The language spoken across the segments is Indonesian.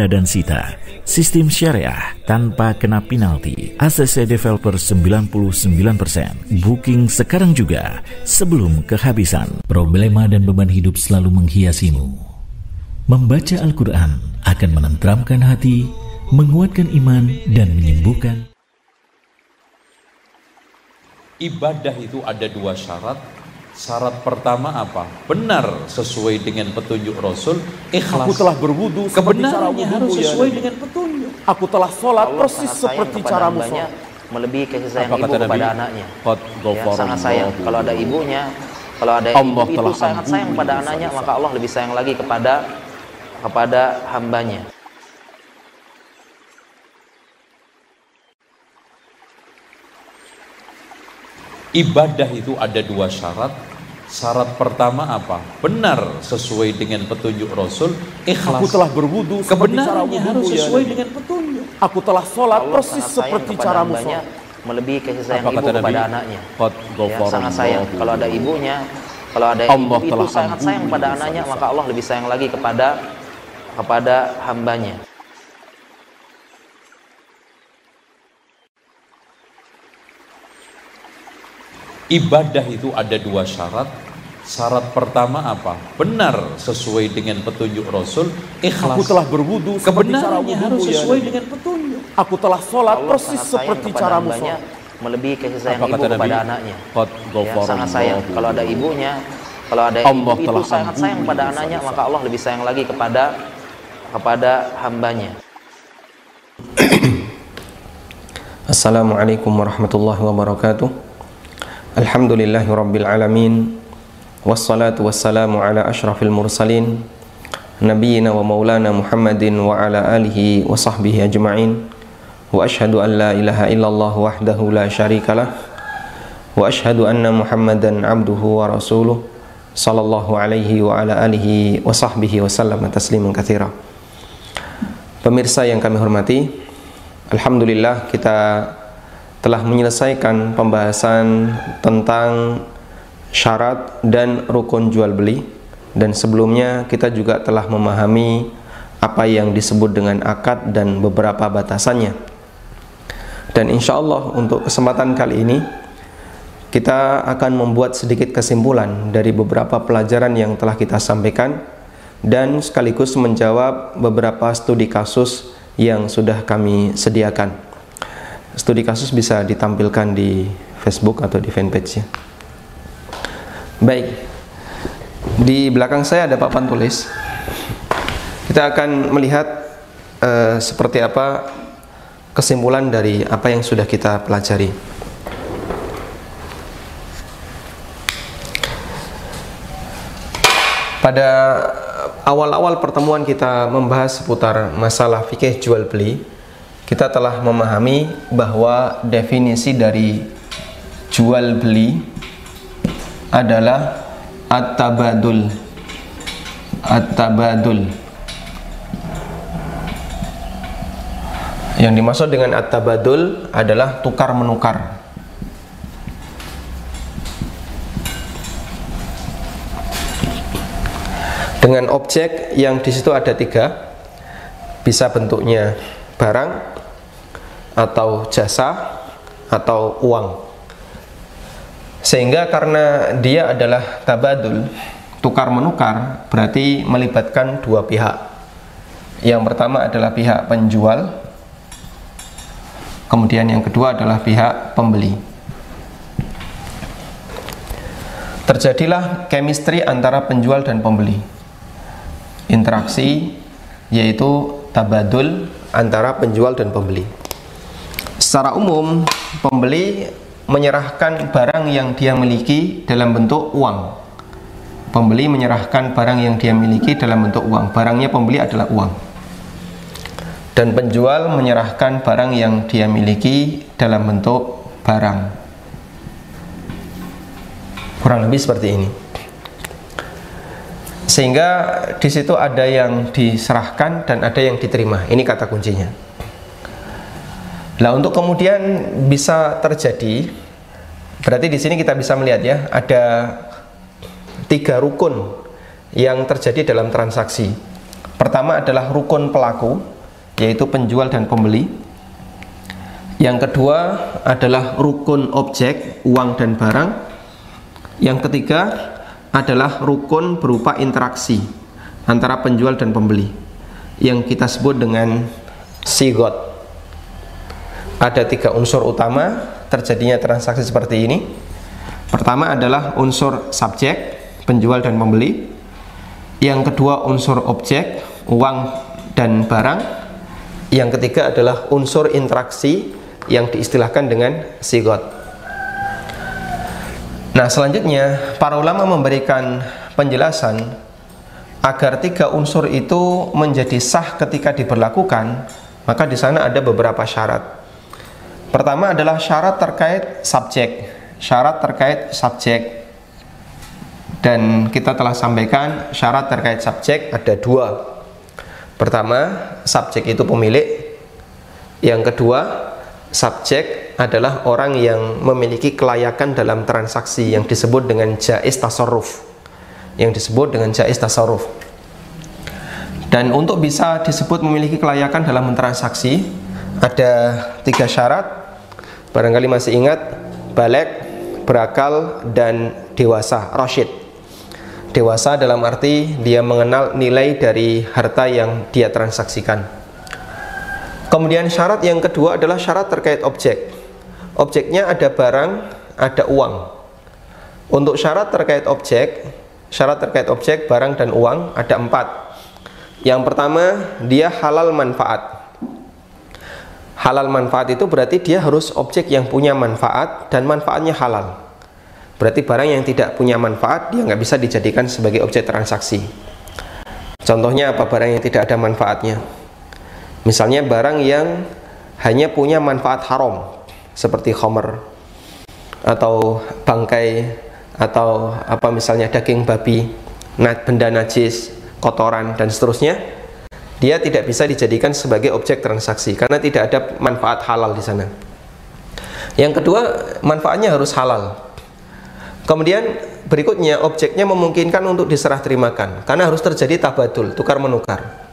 dan Sita, sistem syariah tanpa kena penalti, ACC Developer 99%, booking sekarang juga sebelum kehabisan. Problema dan beban hidup selalu menghiasimu. Membaca Al-Quran akan menenteramkan hati, menguatkan iman, dan menyembuhkan. Ibadah itu ada dua syarat, Syarat pertama apa? Benar sesuai dengan petunjuk Rasul, ikhlas. Aku telah berwudu Kebenarannya harus ya sesuai ya. dengan petunjuk. Aku telah sholat Allah persis seperti cara sholat. Melebihi kasih sayang Apa ibu kepada Nabi? anaknya. Ya, sangat sayang. Kalau ada ibunya, kalau ada Allah ibu itu sangat sayang pada anaknya, maka Allah lebih sayang lagi kepada kepada hambanya. Ibadah itu ada dua syarat. Syarat pertama apa? Benar sesuai dengan petunjuk Rasul, ikhlas. Aku telah berwudu Kebenarannya harus ya. sesuai dengan petunjuk. Aku telah sholat persis seperti cara sholat. Melebihi kasih sayang ibu kepada Nabi? anaknya. Ya, sangat sayang. Kalau ada ibunya, kalau ada Allah ibu itu sangat sayang pada anaknya, maka Allah lebih sayang lagi kepada kepada hambanya. Ibadah itu ada dua syarat. Syarat pertama apa? Benar sesuai dengan petunjuk Rasul, ikhlas. Aku telah berwudu Kebenarannya harus ya. sesuai dengan petunjuk. Aku telah sholat Allah persis seperti cara sholat. Melebihi kasih sayang Apa ibu kepada Nabi? anaknya. Ya, sangat sayang. Kalau ada ibunya, kalau ada Allah ibu itu sangat sayang pada anaknya, maka Allah lebih sayang lagi kepada kepada hambanya. Assalamualaikum warahmatullahi wabarakatuh. Alhamdulillahi Rabbil Alamin Wassalatu wassalamu ala ashrafil mursalin Nabiina wa maulana Muhammadin wa ala alihi wa sahbihi ajma'in Wa ashadu an la ilaha illallah wahdahu la syarikalah Wa ashadu anna Muhammadan abduhu wa rasuluh Sallallahu alaihi wa ala alihi wa sahbihi wa sallam tasliman kathira Pemirsa yang kami hormati Alhamdulillah kita telah menyelesaikan pembahasan tentang syarat dan rukun jual beli. Dan sebelumnya kita juga telah memahami apa yang disebut dengan akad dan beberapa batasannya. Dan insya Allah untuk kesempatan kali ini kita akan membuat sedikit kesimpulan dari beberapa pelajaran yang telah kita sampaikan dan sekaligus menjawab beberapa studi kasus yang sudah kami sediakan studi kasus bisa ditampilkan di Facebook atau di fanpage ya. Baik. Di belakang saya ada papan tulis. Kita akan melihat uh, seperti apa kesimpulan dari apa yang sudah kita pelajari. Pada awal-awal pertemuan kita membahas seputar masalah fikih jual beli kita telah memahami bahwa definisi dari jual beli adalah at-tabadul. At-tabadul. Yang dimaksud dengan at-tabadul adalah tukar menukar dengan objek yang di situ ada tiga bisa bentuknya barang atau jasa atau uang. Sehingga karena dia adalah tabadul tukar menukar berarti melibatkan dua pihak. Yang pertama adalah pihak penjual kemudian yang kedua adalah pihak pembeli. Terjadilah chemistry antara penjual dan pembeli. Interaksi yaitu tabadul antara penjual dan pembeli Secara umum, pembeli menyerahkan barang yang dia miliki dalam bentuk uang. Pembeli menyerahkan barang yang dia miliki dalam bentuk uang. Barangnya pembeli adalah uang. Dan penjual menyerahkan barang yang dia miliki dalam bentuk barang. Kurang lebih seperti ini. Sehingga di situ ada yang diserahkan dan ada yang diterima. Ini kata kuncinya. Nah, untuk kemudian bisa terjadi berarti di sini kita bisa melihat ya, ada tiga rukun yang terjadi dalam transaksi. Pertama adalah rukun pelaku, yaitu penjual dan pembeli. Yang kedua adalah rukun objek, uang dan barang. Yang ketiga adalah rukun berupa interaksi antara penjual dan pembeli yang kita sebut dengan sigot. Ada tiga unsur utama terjadinya transaksi seperti ini. Pertama adalah unsur subjek, penjual dan pembeli. Yang kedua unsur objek, uang dan barang. Yang ketiga adalah unsur interaksi yang diistilahkan dengan sigot. Nah, selanjutnya para ulama memberikan penjelasan agar tiga unsur itu menjadi sah ketika diberlakukan, maka di sana ada beberapa syarat. Pertama adalah syarat terkait subjek. Syarat terkait subjek. Dan kita telah sampaikan syarat terkait subjek ada dua. Pertama, subjek itu pemilik. Yang kedua, subjek adalah orang yang memiliki kelayakan dalam transaksi yang disebut dengan jais tasarruf yang disebut dengan jais tasarruf dan untuk bisa disebut memiliki kelayakan dalam mentransaksi ada tiga syarat barangkali masih ingat balik, berakal, dan dewasa, rasyid dewasa dalam arti dia mengenal nilai dari harta yang dia transaksikan Kemudian syarat yang kedua adalah syarat terkait objek. Objeknya ada barang, ada uang. Untuk syarat terkait objek, syarat terkait objek, barang dan uang ada empat. Yang pertama, dia halal manfaat. Halal manfaat itu berarti dia harus objek yang punya manfaat dan manfaatnya halal. Berarti barang yang tidak punya manfaat dia nggak bisa dijadikan sebagai objek transaksi. Contohnya apa barang yang tidak ada manfaatnya? Misalnya barang yang hanya punya manfaat haram seperti khomer atau bangkai atau apa misalnya daging babi, benda najis, kotoran dan seterusnya, dia tidak bisa dijadikan sebagai objek transaksi karena tidak ada manfaat halal di sana. Yang kedua, manfaatnya harus halal. Kemudian berikutnya objeknya memungkinkan untuk diserah terimakan karena harus terjadi tabadul, tukar menukar.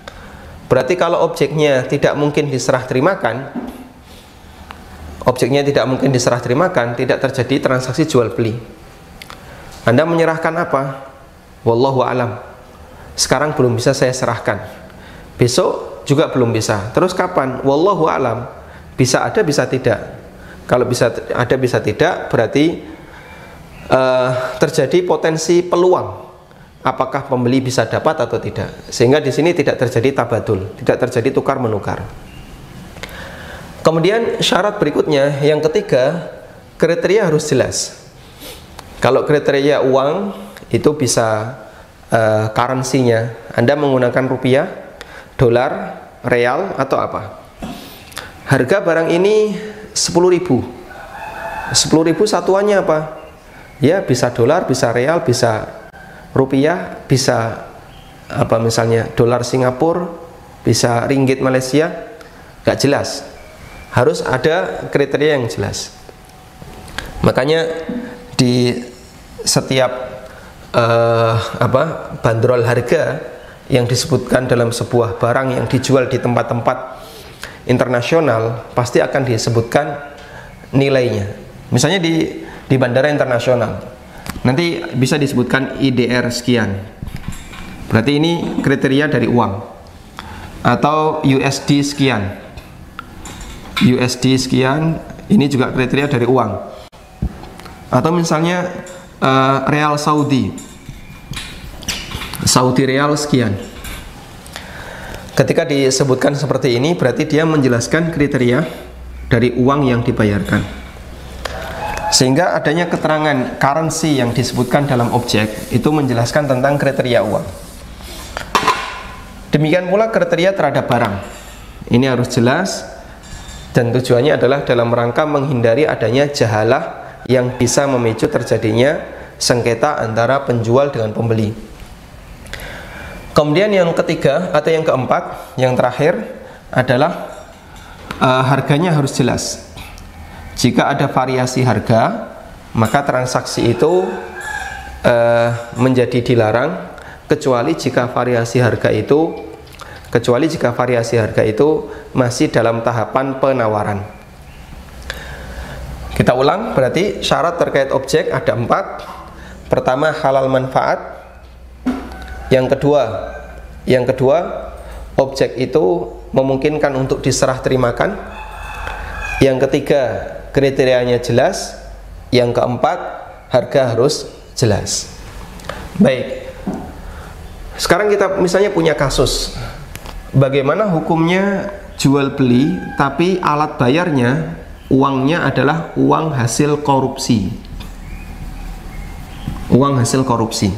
Berarti kalau objeknya tidak mungkin diserah terimakan, objeknya tidak mungkin diserah terimakan, tidak terjadi transaksi jual beli. Anda menyerahkan apa? Wallahu alam. Sekarang belum bisa saya serahkan. Besok juga belum bisa. Terus kapan? Wallahu alam. Bisa ada, bisa tidak. Kalau bisa ada, bisa tidak, berarti uh, terjadi potensi peluang apakah pembeli bisa dapat atau tidak. Sehingga di sini tidak terjadi tabadul, tidak terjadi tukar menukar. Kemudian syarat berikutnya yang ketiga, kriteria harus jelas. Kalau kriteria uang itu bisa uh, currency-nya, Anda menggunakan rupiah, dolar, real atau apa? Harga barang ini 10.000. 10.000 satuannya apa? Ya, bisa dolar, bisa real, bisa rupiah bisa apa misalnya dolar Singapura bisa ringgit Malaysia nggak jelas harus ada kriteria yang jelas makanya di setiap uh, apa bandrol harga yang disebutkan dalam sebuah barang yang dijual di tempat-tempat internasional pasti akan disebutkan nilainya. Misalnya di di bandara internasional. Nanti bisa disebutkan IDR sekian. Berarti ini kriteria dari uang. Atau USD sekian. USD sekian ini juga kriteria dari uang. Atau misalnya uh, real Saudi Saudi real sekian ketika disebutkan seperti ini berarti dia menjelaskan kriteria dari uang yang dibayarkan sehingga adanya keterangan currency yang disebutkan dalam objek itu menjelaskan tentang kriteria uang. Demikian pula kriteria terhadap barang. Ini harus jelas dan tujuannya adalah dalam rangka menghindari adanya jahalah yang bisa memicu terjadinya sengketa antara penjual dengan pembeli. Kemudian yang ketiga atau yang keempat, yang terakhir adalah uh, harganya harus jelas. Jika ada variasi harga, maka transaksi itu uh, menjadi dilarang kecuali jika variasi harga itu kecuali jika variasi harga itu masih dalam tahapan penawaran. Kita ulang, berarti syarat terkait objek ada empat. Pertama halal manfaat. Yang kedua, yang kedua objek itu memungkinkan untuk diserah terimakan. Yang ketiga kriterianya jelas. Yang keempat harga harus jelas. Baik. Sekarang kita misalnya punya kasus Bagaimana hukumnya jual beli tapi alat bayarnya uangnya adalah uang hasil korupsi. Uang hasil korupsi.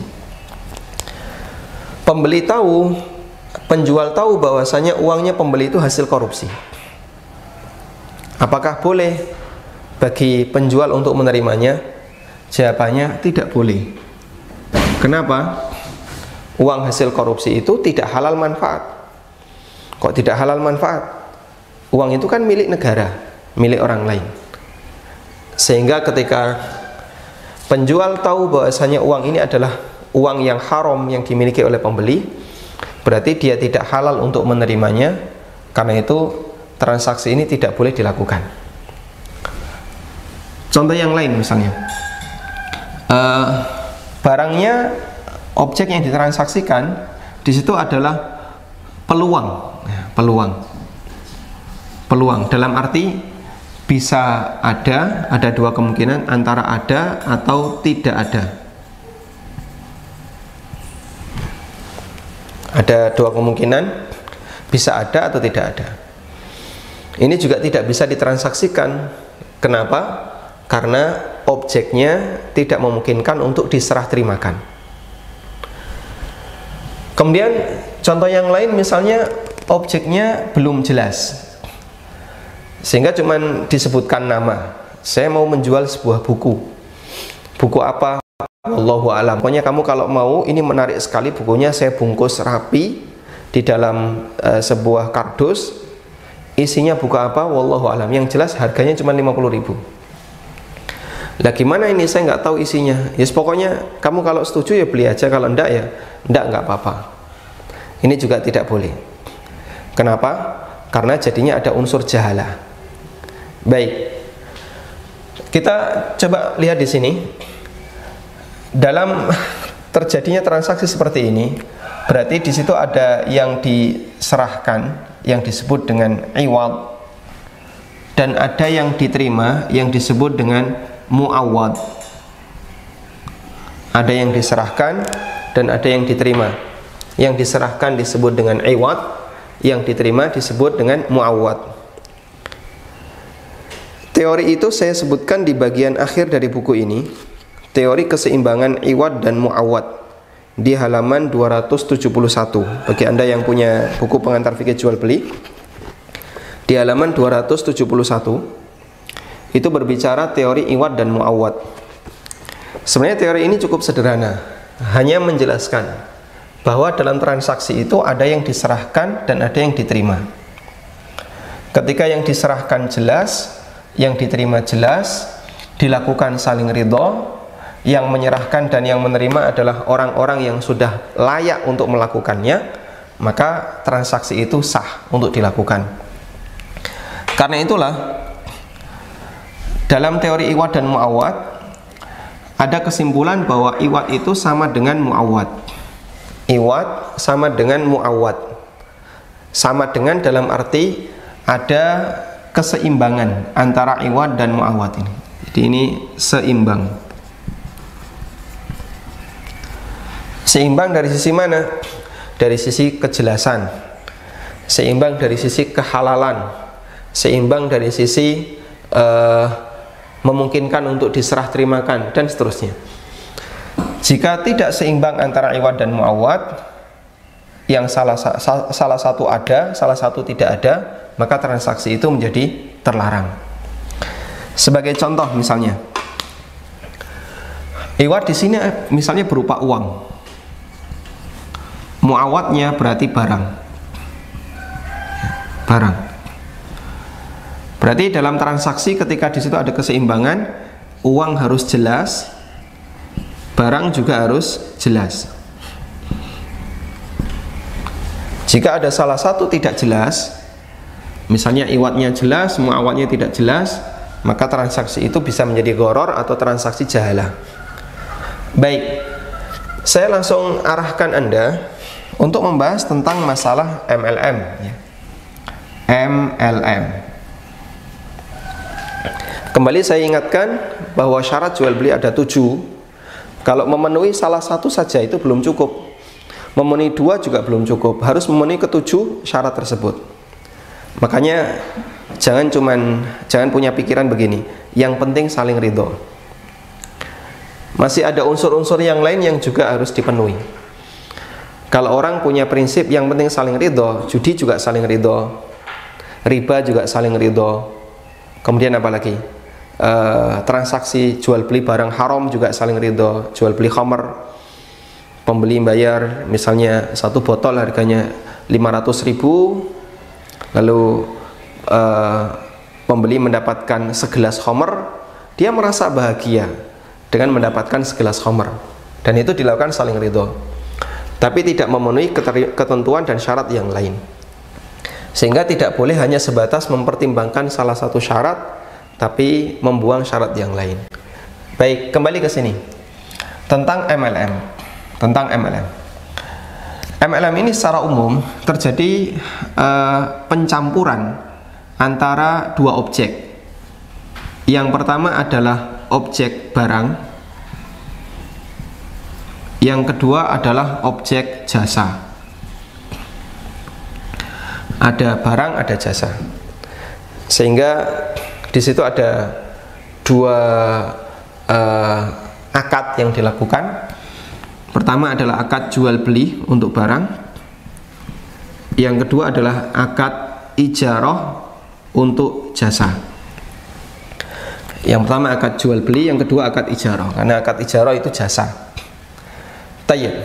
Pembeli tahu, penjual tahu bahwasanya uangnya pembeli itu hasil korupsi. Apakah boleh bagi penjual untuk menerimanya? Jawabannya tidak boleh. Kenapa? Uang hasil korupsi itu tidak halal manfaat Kok tidak halal manfaat? Uang itu kan milik negara, milik orang lain. Sehingga ketika penjual tahu bahwasanya uang ini adalah uang yang haram yang dimiliki oleh pembeli, berarti dia tidak halal untuk menerimanya. Karena itu transaksi ini tidak boleh dilakukan. Contoh yang lain misalnya, uh, barangnya objek yang ditransaksikan di situ adalah peluang peluang peluang dalam arti bisa ada ada dua kemungkinan antara ada atau tidak ada ada dua kemungkinan bisa ada atau tidak ada. Ini juga tidak bisa ditransaksikan. Kenapa? Karena objeknya tidak memungkinkan untuk diserah terimakan. Kemudian contoh yang lain misalnya objeknya belum jelas. Sehingga cuman disebutkan nama. Saya mau menjual sebuah buku. Buku apa Allahu alam. Pokoknya kamu kalau mau ini menarik sekali bukunya saya bungkus rapi di dalam uh, sebuah kardus. Isinya buku apa? Wallahu alam. Yang jelas harganya cuma 50 ribu. Lah gimana ini? Saya nggak tahu isinya. Ya yes, pokoknya kamu kalau setuju ya beli aja. Kalau enggak ya enggak nggak apa-apa. Ini juga tidak boleh. Kenapa? Karena jadinya ada unsur jahala. Baik. Kita coba lihat di sini. Dalam terjadinya transaksi seperti ini, berarti di situ ada yang diserahkan yang disebut dengan iwad dan ada yang diterima yang disebut dengan muawad. Ada yang diserahkan dan ada yang diterima. Yang diserahkan disebut dengan iwad, yang diterima disebut dengan muawad. Teori itu saya sebutkan di bagian akhir dari buku ini, teori keseimbangan iwad dan muawad di halaman 271. Bagi Anda yang punya buku pengantar fikih jual beli, di halaman 271 itu berbicara teori iwad dan muawad. Sebenarnya teori ini cukup sederhana, hanya menjelaskan bahwa dalam transaksi itu ada yang diserahkan dan ada yang diterima. Ketika yang diserahkan jelas, yang diterima jelas, dilakukan saling ridho, yang menyerahkan dan yang menerima adalah orang-orang yang sudah layak untuk melakukannya, maka transaksi itu sah untuk dilakukan. Karena itulah dalam teori iwat dan muawat ada kesimpulan bahwa iwat itu sama dengan muawat iwat sama dengan muawat sama dengan dalam arti ada keseimbangan antara iwat dan muawat ini. Jadi ini seimbang seimbang dari sisi mana? Dari sisi kejelasan. Seimbang dari sisi kehalalan. Seimbang dari sisi uh, memungkinkan untuk diserah terimakan dan seterusnya. Jika tidak seimbang antara iwat dan muawat, yang salah, salah satu ada, salah satu tidak ada, maka transaksi itu menjadi terlarang. Sebagai contoh misalnya, iwat di sini misalnya berupa uang, muawatnya berarti barang, barang. Berarti dalam transaksi ketika di situ ada keseimbangan, uang harus jelas, barang juga harus jelas Jika ada salah satu tidak jelas, misalnya iwatnya jelas, muawatnya tidak jelas, maka transaksi itu bisa menjadi goror atau transaksi jahalah. Baik, saya langsung arahkan Anda untuk membahas tentang masalah MLM. Ya. MLM. Kembali saya ingatkan bahwa syarat jual beli ada tujuh. Kalau memenuhi salah satu saja itu belum cukup. Memenuhi dua juga belum cukup. Harus memenuhi ketujuh syarat tersebut. Makanya jangan cuman jangan punya pikiran begini. Yang penting saling ridho masih ada unsur-unsur yang lain yang juga harus dipenuhi. Kalau orang punya prinsip yang penting saling ridho, judi juga saling ridho, riba juga saling ridho. Kemudian apa lagi? E, transaksi jual beli barang haram juga saling ridho, jual beli khamar, pembeli bayar misalnya satu botol harganya 500 ribu, lalu e, pembeli mendapatkan segelas khamar, dia merasa bahagia dengan mendapatkan segelas khamr dan itu dilakukan saling ridho tapi tidak memenuhi ketentuan dan syarat yang lain. Sehingga tidak boleh hanya sebatas mempertimbangkan salah satu syarat tapi membuang syarat yang lain. Baik kembali ke sini. Tentang MLM tentang MLM MLM ini secara umum terjadi uh, pencampuran antara dua objek. Yang pertama adalah objek barang yang kedua adalah objek jasa. Ada barang ada jasa. Sehingga di situ ada dua uh, akad yang dilakukan. Pertama adalah akad jual beli untuk barang. Yang kedua adalah akad ijarah untuk jasa. Yang pertama akad jual beli, yang kedua akad ijarah. Karena akad ijarah itu jasa. Tayyib.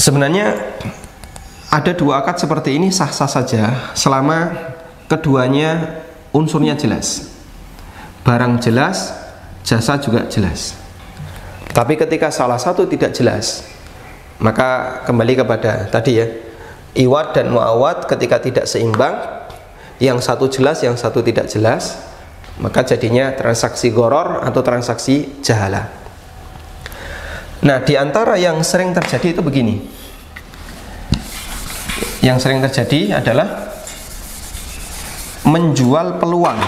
Sebenarnya ada dua akad seperti ini sah-sah saja selama keduanya unsurnya jelas. Barang jelas, jasa juga jelas. Tapi ketika salah satu tidak jelas, maka kembali kepada tadi ya, iwat dan muawat ketika tidak seimbang, yang satu jelas, yang satu tidak jelas, maka jadinya transaksi goror atau transaksi jahala. Nah, di antara yang sering terjadi itu begini. Yang sering terjadi adalah menjual peluang.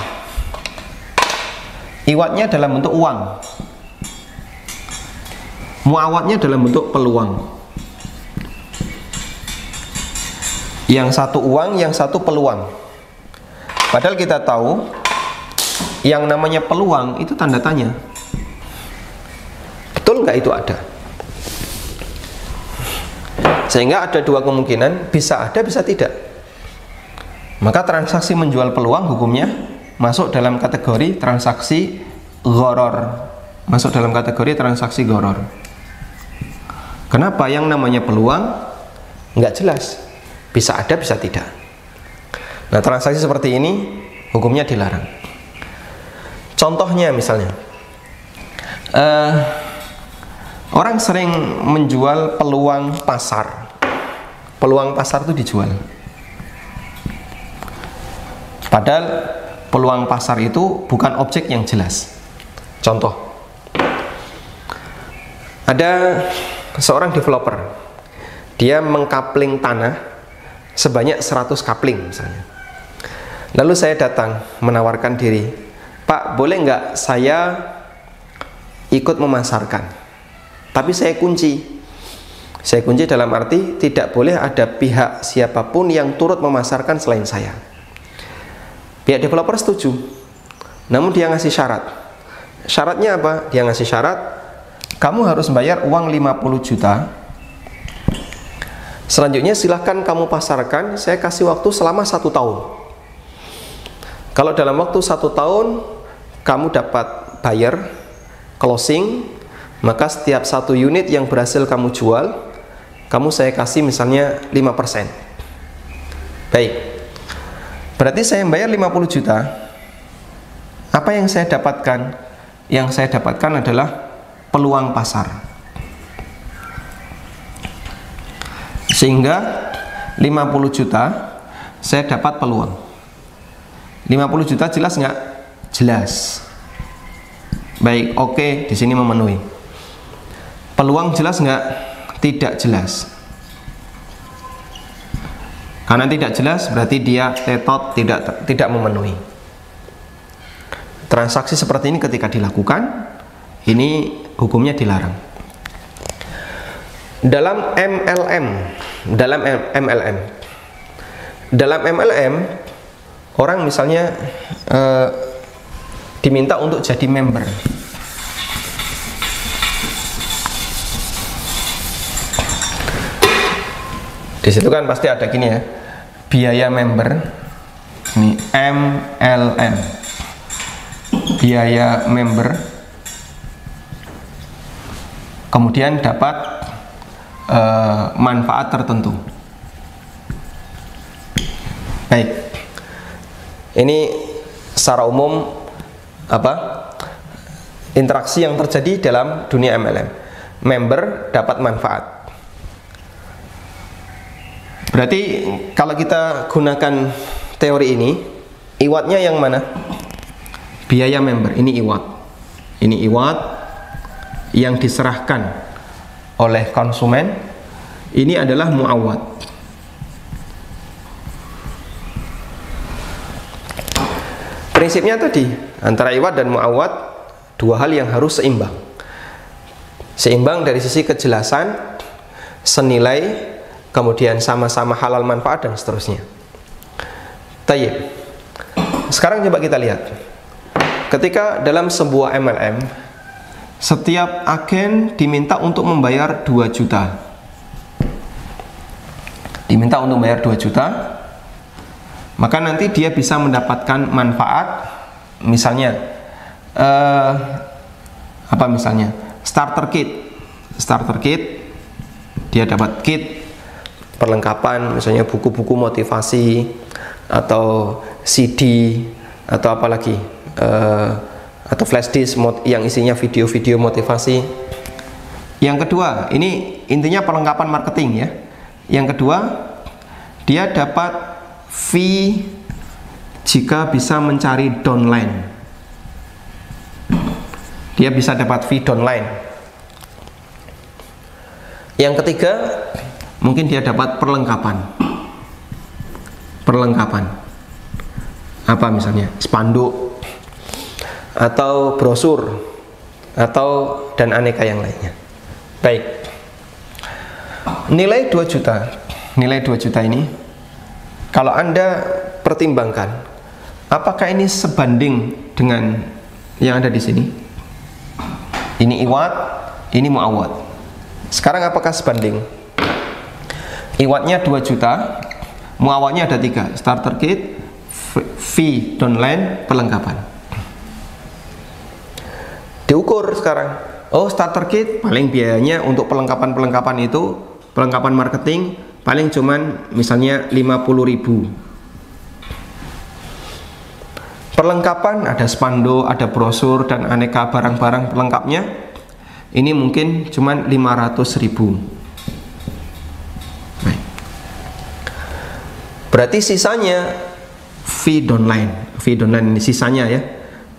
Iwatnya dalam bentuk uang. Muawatnya dalam bentuk peluang. Yang satu uang, yang satu peluang. Padahal kita tahu yang namanya peluang itu tanda tanya. Nggak itu ada? Sehingga ada dua kemungkinan, bisa ada, bisa tidak. Maka transaksi menjual peluang hukumnya masuk dalam kategori transaksi goror. Masuk dalam kategori transaksi goror. Kenapa? Yang namanya peluang nggak jelas. Bisa ada, bisa tidak. Nah, transaksi seperti ini hukumnya dilarang. Contohnya misalnya, uh, orang sering menjual peluang pasar. Peluang pasar itu dijual. Padahal peluang pasar itu bukan objek yang jelas. Contoh, ada seorang developer, dia mengkapling tanah sebanyak 100 kapling misalnya Lalu saya datang menawarkan diri, Pak boleh nggak saya ikut memasarkan? Tapi saya kunci. Saya kunci dalam arti tidak boleh ada pihak siapa pun yang turut memasarkan selain saya. Pihak developer setuju. Namun dia ngasih syarat. Syaratnya apa? Dia ngasih syarat, kamu harus bayar uang 50 juta Selanjutnya silahkan kamu pasarkan, saya kasih waktu selama satu tahun. Kalau dalam waktu satu tahun kamu dapat buyer closing, maka setiap satu unit yang berhasil kamu jual, kamu saya kasih misalnya 5%. Baik. Berarti saya bayar 50 juta. Apa yang saya dapatkan? Yang saya dapatkan adalah peluang pasar. Sehingga 50 juta saya dapat peluang. 50 juta jelas nggak? Jelas. Baik, oke, okay, di sini memenuhi. Peluang jelas nggak? Tidak jelas. Karena tidak jelas berarti dia tetot tidak tidak memenuhi. Transaksi seperti ini ketika dilakukan ini hukumnya dilarang. Dalam MLM, dalam MLM, dalam MLM orang misalnya uh, diminta untuk jadi member. Di situ kan pasti ada gini ya, biaya member ini MLM biaya member. Kemudian dapat uh, manfaat tertentu. Baik. Ini secara umum apa? Interaksi yang terjadi dalam dunia MLM member dapat manfaat Berarti kalau kita gunakan teori ini, iwatnya yang mana? Biaya member, ini iwat. Ini iwat yang diserahkan oleh konsumen. Ini adalah muawat. Prinsipnya tadi, antara iwat dan muawat dua hal yang harus seimbang. Seimbang dari sisi kejelasan, senilai kemudian sama-sama halal manfaat dan seterusnya. Tayyib. Sekarang coba kita lihat. Ketika dalam sebuah MLM setiap agen diminta untuk membayar 2 juta. Diminta untuk membayar 2 juta. Maka nanti dia bisa mendapatkan manfaat misalnya eh, apa misalnya? Starter kit. Starter kit dia dapat kit perlengkapan misalnya buku-buku motivasi atau CD atau apalagi uh, atau flash disk yang isinya video-video motivasi. Yang kedua ini intinya perlengkapan marketing ya. Yang kedua dia dapat fee jika bisa mencari downline. Dia bisa dapat fee downline. Yang ketiga mungkin dia dapat perlengkapan. Perlengkapan. Apa misalnya? Spanduk. Atau brosur. Atau dan aneka yang lainnya. Baik. Nilai 2 juta. Nilai 2 juta ini kalau anda pertimbangkan apakah ini sebanding dengan yang ada di sini? Ini iwat ini muawat sekarang apakah sebanding iwatnya 2 juta muawatnya ada tiga. Starter kit fee downline perlengkapan. Diukur sekarang. Oh starter kit paling biayanya untuk perlengkapan-perlengkapan itu perlengkapan marketing paling cuman misalnya 50 ribu. Perlengkapan ada spanduk ada brosur dan aneka barang-barang pelengkapnya ini mungkin cuman 500 ribu Berarti sisanya fee downline, fee downline ini sisanya ya.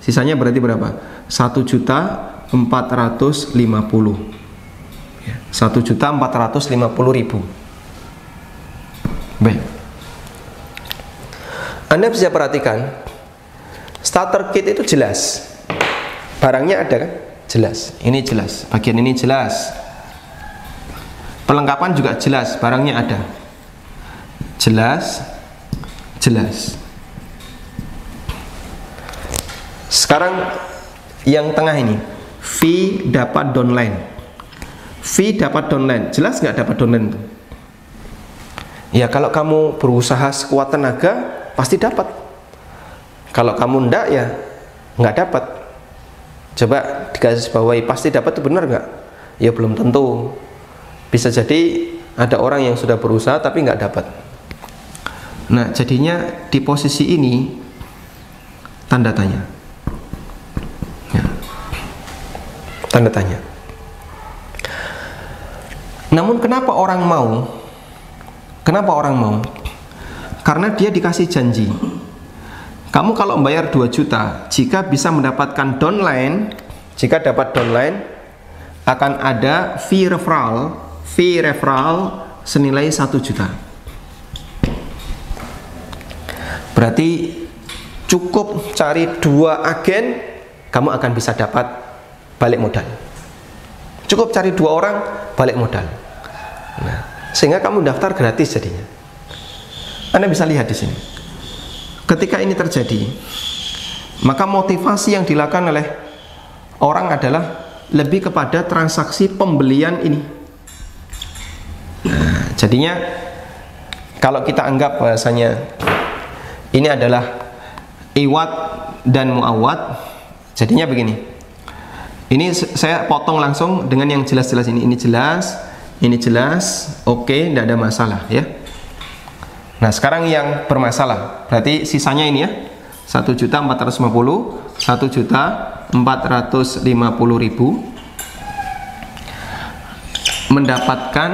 Sisanya berarti berapa? Satu juta empat ratus lima puluh. Ya, satu juta empat ratus lima puluh ribu. Baik. Anda bisa perhatikan starter kit itu jelas. Barangnya ada kan? Jelas. Ini jelas. Bagian ini jelas. Perlengkapan juga jelas, barangnya ada jelas? Jelas. Sekarang yang tengah ini. Fee dapat downline. Fee dapat downline. Jelas nggak dapat downline ya kalau kamu berusaha sekuat tenaga pasti dapat. Kalau kamu ndak ya nggak dapat. Coba dikasih bawahi pasti dapat itu benar nggak? Ya belum tentu. Bisa jadi ada orang yang sudah berusaha tapi nggak dapat Nah, jadinya di posisi ini tanda tanya. Ya. Tanda tanya. Namun kenapa orang mau Kenapa orang mau? Karena dia dikasih janji. Kamu kalau membayar 2 juta, jika bisa mendapatkan downline, jika dapat downline, akan ada fee referral, fee referral senilai 1 juta. Berarti cukup cari dua agen, kamu akan bisa dapat balik modal. Cukup cari dua orang, balik modal. Nah, sehingga kamu daftar gratis jadinya. Anda bisa lihat di sini. Ketika ini terjadi, maka motivasi yang dilakukan oleh orang adalah lebih kepada transaksi pembelian ini. Nah, jadinya kalau kita anggap bahasanya ini adalah iwat dan muawat, jadinya begini. Ini saya potong langsung dengan yang jelas-jelas ini. Ini jelas, ini jelas, oke, tidak ada masalah ya. Nah sekarang yang bermasalah berarti sisanya ini ya 1 juta 450 1 juta 450 ribu mendapatkan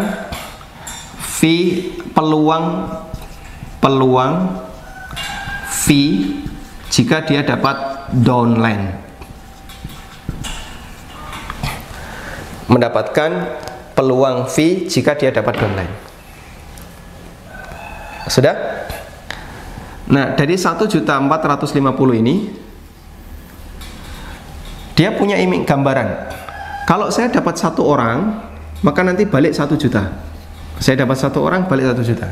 fee peluang peluang fee jika dia dapat downline mendapatkan peluang fee jika dia dapat downline sudah? Nah, dari 1.450 ini dia punya iming gambaran. Kalau saya dapat satu orang, maka nanti balik satu juta. Saya dapat satu orang, balik satu juta.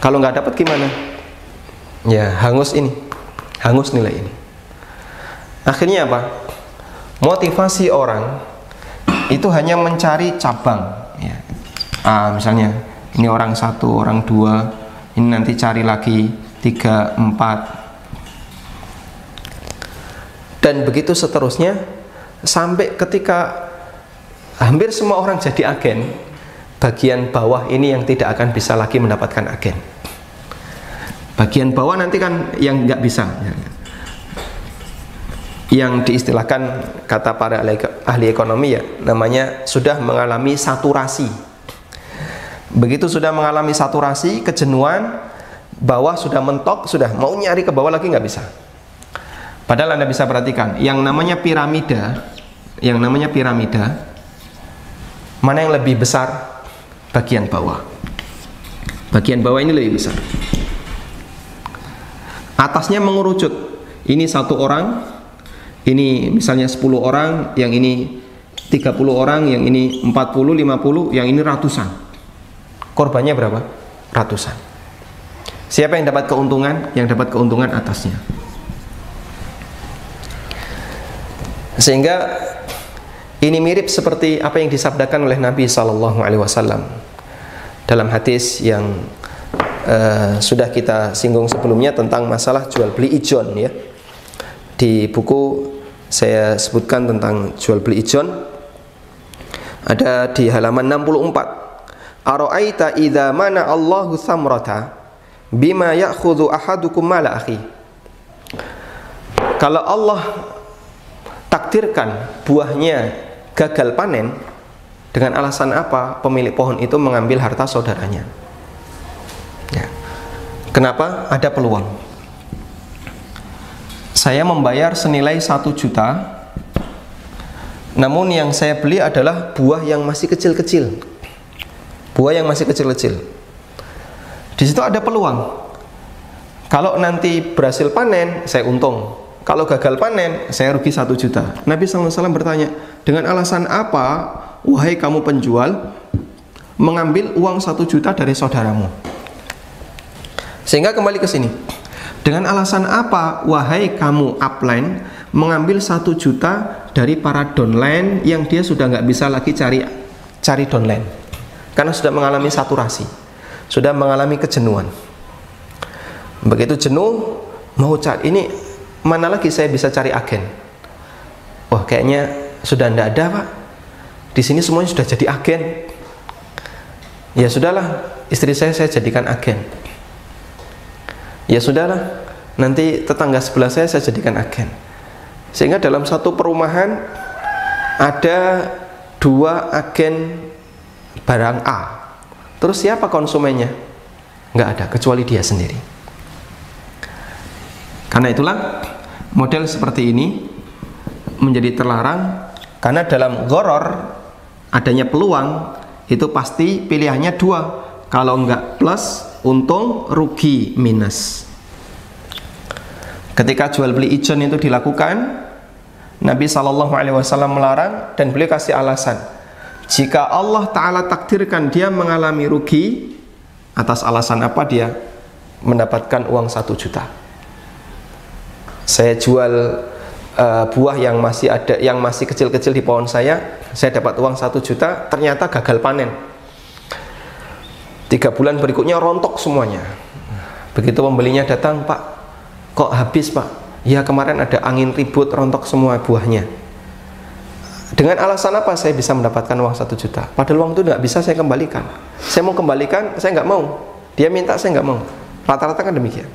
Kalau nggak dapat gimana? Ya, hangus ini, hangus nilai ini. Akhirnya apa? Motivasi orang itu hanya mencari cabang. Ya. Ah, misalnya ini orang satu orang dua ini nanti cari lagi tiga empat dan begitu seterusnya sampai ketika hampir semua orang jadi agen bagian bawah ini yang tidak akan bisa lagi mendapatkan agen bagian bawah nanti kan yang nggak bisa yang diistilahkan kata para ahli ekonomi ya namanya sudah mengalami saturasi Begitu sudah mengalami saturasi, kejenuhan, bawah sudah mentok, sudah mau nyari ke bawah lagi nggak bisa. Padahal Anda bisa perhatikan, yang namanya piramida, yang namanya piramida, mana yang lebih besar? Bagian bawah. Bagian bawah ini lebih besar. Atasnya mengerucut. Ini satu orang, ini misalnya 10 orang, yang ini 30 orang, yang ini 40, 50, yang ini ratusan korbannya berapa? Ratusan. Siapa yang dapat keuntungan? Yang dapat keuntungan atasnya. Sehingga ini mirip seperti apa yang disabdakan oleh Nabi Sallallahu Alaihi Wasallam dalam hadis yang uh, sudah kita singgung sebelumnya tentang masalah jual beli ijon ya. Di buku saya sebutkan tentang jual beli ijon ada di halaman 64 Ara'aita idza mana Allahu samrata bima ya'khudhu ahadukum mala akhi. Kalau Allah takdirkan buahnya gagal panen dengan alasan apa pemilik pohon itu mengambil harta saudaranya? Kenapa? Ada peluang. Saya membayar senilai satu juta namun yang saya beli adalah buah yang masih kecil-kecil buah yang masih kecil-kecil. Di situ ada peluang. Kalau nanti berhasil panen, saya untung. Kalau gagal panen, saya rugi satu juta. Nabi SAW bertanya, dengan alasan apa, wahai kamu penjual, mengambil uang satu juta dari saudaramu? Sehingga kembali ke sini. Dengan alasan apa, wahai kamu upline, mengambil satu juta dari para downline yang dia sudah nggak bisa lagi cari cari downline? karena sudah mengalami saturasi, sudah mengalami kejenuhan. Begitu jenuh, mau cari ini mana lagi saya bisa cari agen? Wah, kayaknya sudah tidak ada, Pak. Di sini semuanya sudah jadi agen. Ya sudahlah, istri saya saya jadikan agen. Ya sudahlah, nanti tetangga sebelah saya saya jadikan agen. Sehingga dalam satu perumahan ada dua agen barang A Terus siapa konsumennya? Nggak ada, kecuali dia sendiri. Karena itulah model seperti ini menjadi terlarang karena dalam goror adanya peluang itu pasti pilihannya dua kalau enggak plus untung rugi minus. Ketika jual beli ijon itu dilakukan Nabi Shallallahu Alaihi Wasallam melarang dan beliau kasih alasan. Jika Allah Taala takdirkan dia mengalami rugi atas alasan apa dia mendapatkan uang satu juta? Saya jual uh, buah yang masih ada yang masih kecil-kecil di pohon saya saya dapat uang satu juta ternyata gagal panen tiga bulan berikutnya rontok semuanya. Begitu pembelinya datang pak kok habis pak? Ya kemarin ada angin ribut rontok semua buahnya. Dengan alasan apa saya bisa mendapatkan uang satu juta? Padahal uang itu tidak bisa saya kembalikan. Saya mau kembalikan saya nggak mau. Dia minta saya nggak mau. Rata-rata kan demikian.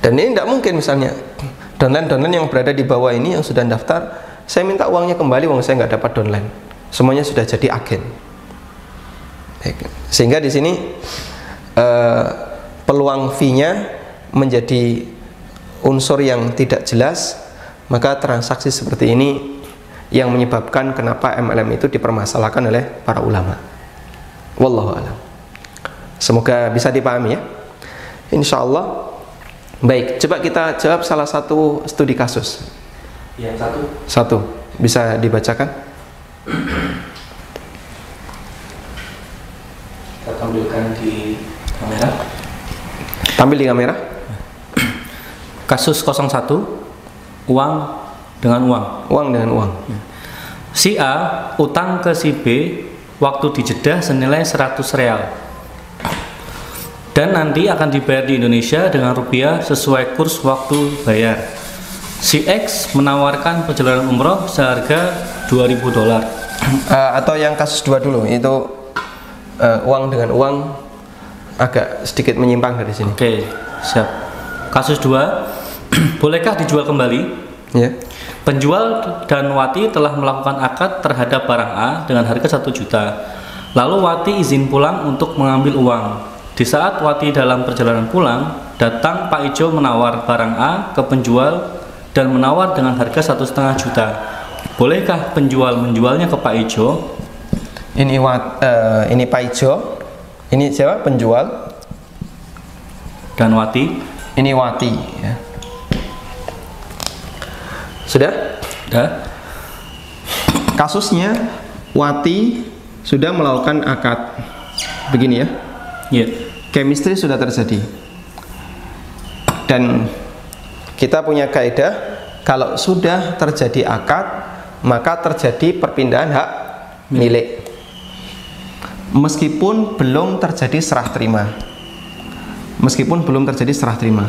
Dan ini tidak mungkin misalnya. Downline-downline yang berada di bawah ini yang sudah daftar, saya minta uangnya kembali, uang saya nggak dapat downline. Semuanya sudah jadi agen. Sehingga di sini uh, peluang fee-nya menjadi unsur yang tidak jelas, maka transaksi seperti ini yang menyebabkan kenapa MLM itu dipermasalahkan oleh para ulama. Wallahu a'lam. Semoga bisa dipahami ya. Insya Allah Baik, coba kita jawab salah satu studi kasus. Yang satu. Satu, bisa dibacakan? Kita tampilkan di kamera. Tampil di kamera. Kasus 01, uang dengan uang. Uang dengan uang. Si A utang ke si B waktu dijedah senilai 100 real dan nanti akan dibayar di Indonesia dengan rupiah sesuai kurs waktu bayar. Si X menawarkan perjalanan umroh seharga 2000 dolar. Uh, atau yang kasus dua dulu itu uh, uang dengan uang agak sedikit menyimpang dari sini. Oke, siap. Kasus dua, bolehkah dijual kembali? Ya. Yeah. Penjual dan Wati telah melakukan akad terhadap barang A dengan harga 1 juta. Lalu Wati izin pulang untuk mengambil uang. Di saat Wati dalam perjalanan pulang, datang Pak Ijo menawar barang A ke penjual dan menawar dengan harga satu setengah juta. Bolehkah penjual menjualnya ke Pak Ijo? Ini wat, uh, ini Pak Ijo. Ini siapa penjual? Dan Wati. Ini Wati. Ya. Sudah? Sudah. Kasusnya Wati sudah melakukan akad. Begini ya yeah. chemistry sudah terjadi dan kita punya kaidah kalau sudah terjadi akad maka terjadi perpindahan hak milik meskipun belum terjadi serah terima. Meskipun belum terjadi serah terima.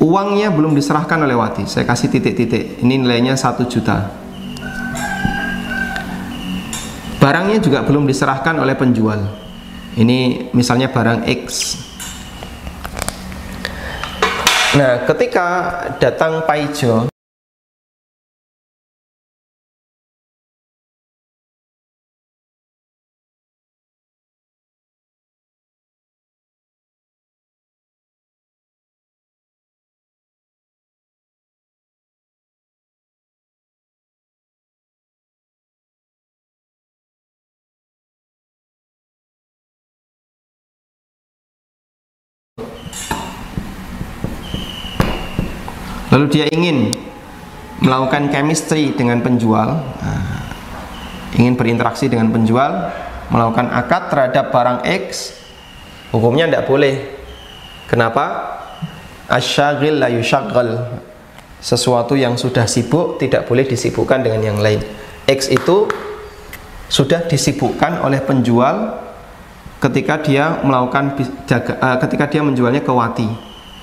Uangnya belum diserahkan oleh Wati. Saya kasih titik-titik. Ini nilainya satu juta. Barangnya juga belum diserahkan oleh penjual. Ini misalnya barang X. Nah ketika datang Paijo lalu dia ingin melakukan chemistry dengan penjual. Nah, ingin berinteraksi dengan penjual melakukan akad terhadap barang X. Hukumnya tidak boleh. Kenapa? Asyagil la yushaggal sesuatu yang sudah sibuk tidak boleh disibukkan dengan yang lain. X itu sudah disibukkan oleh penjual ketika dia melakukan uh, ketika dia menjualnya ke Wati.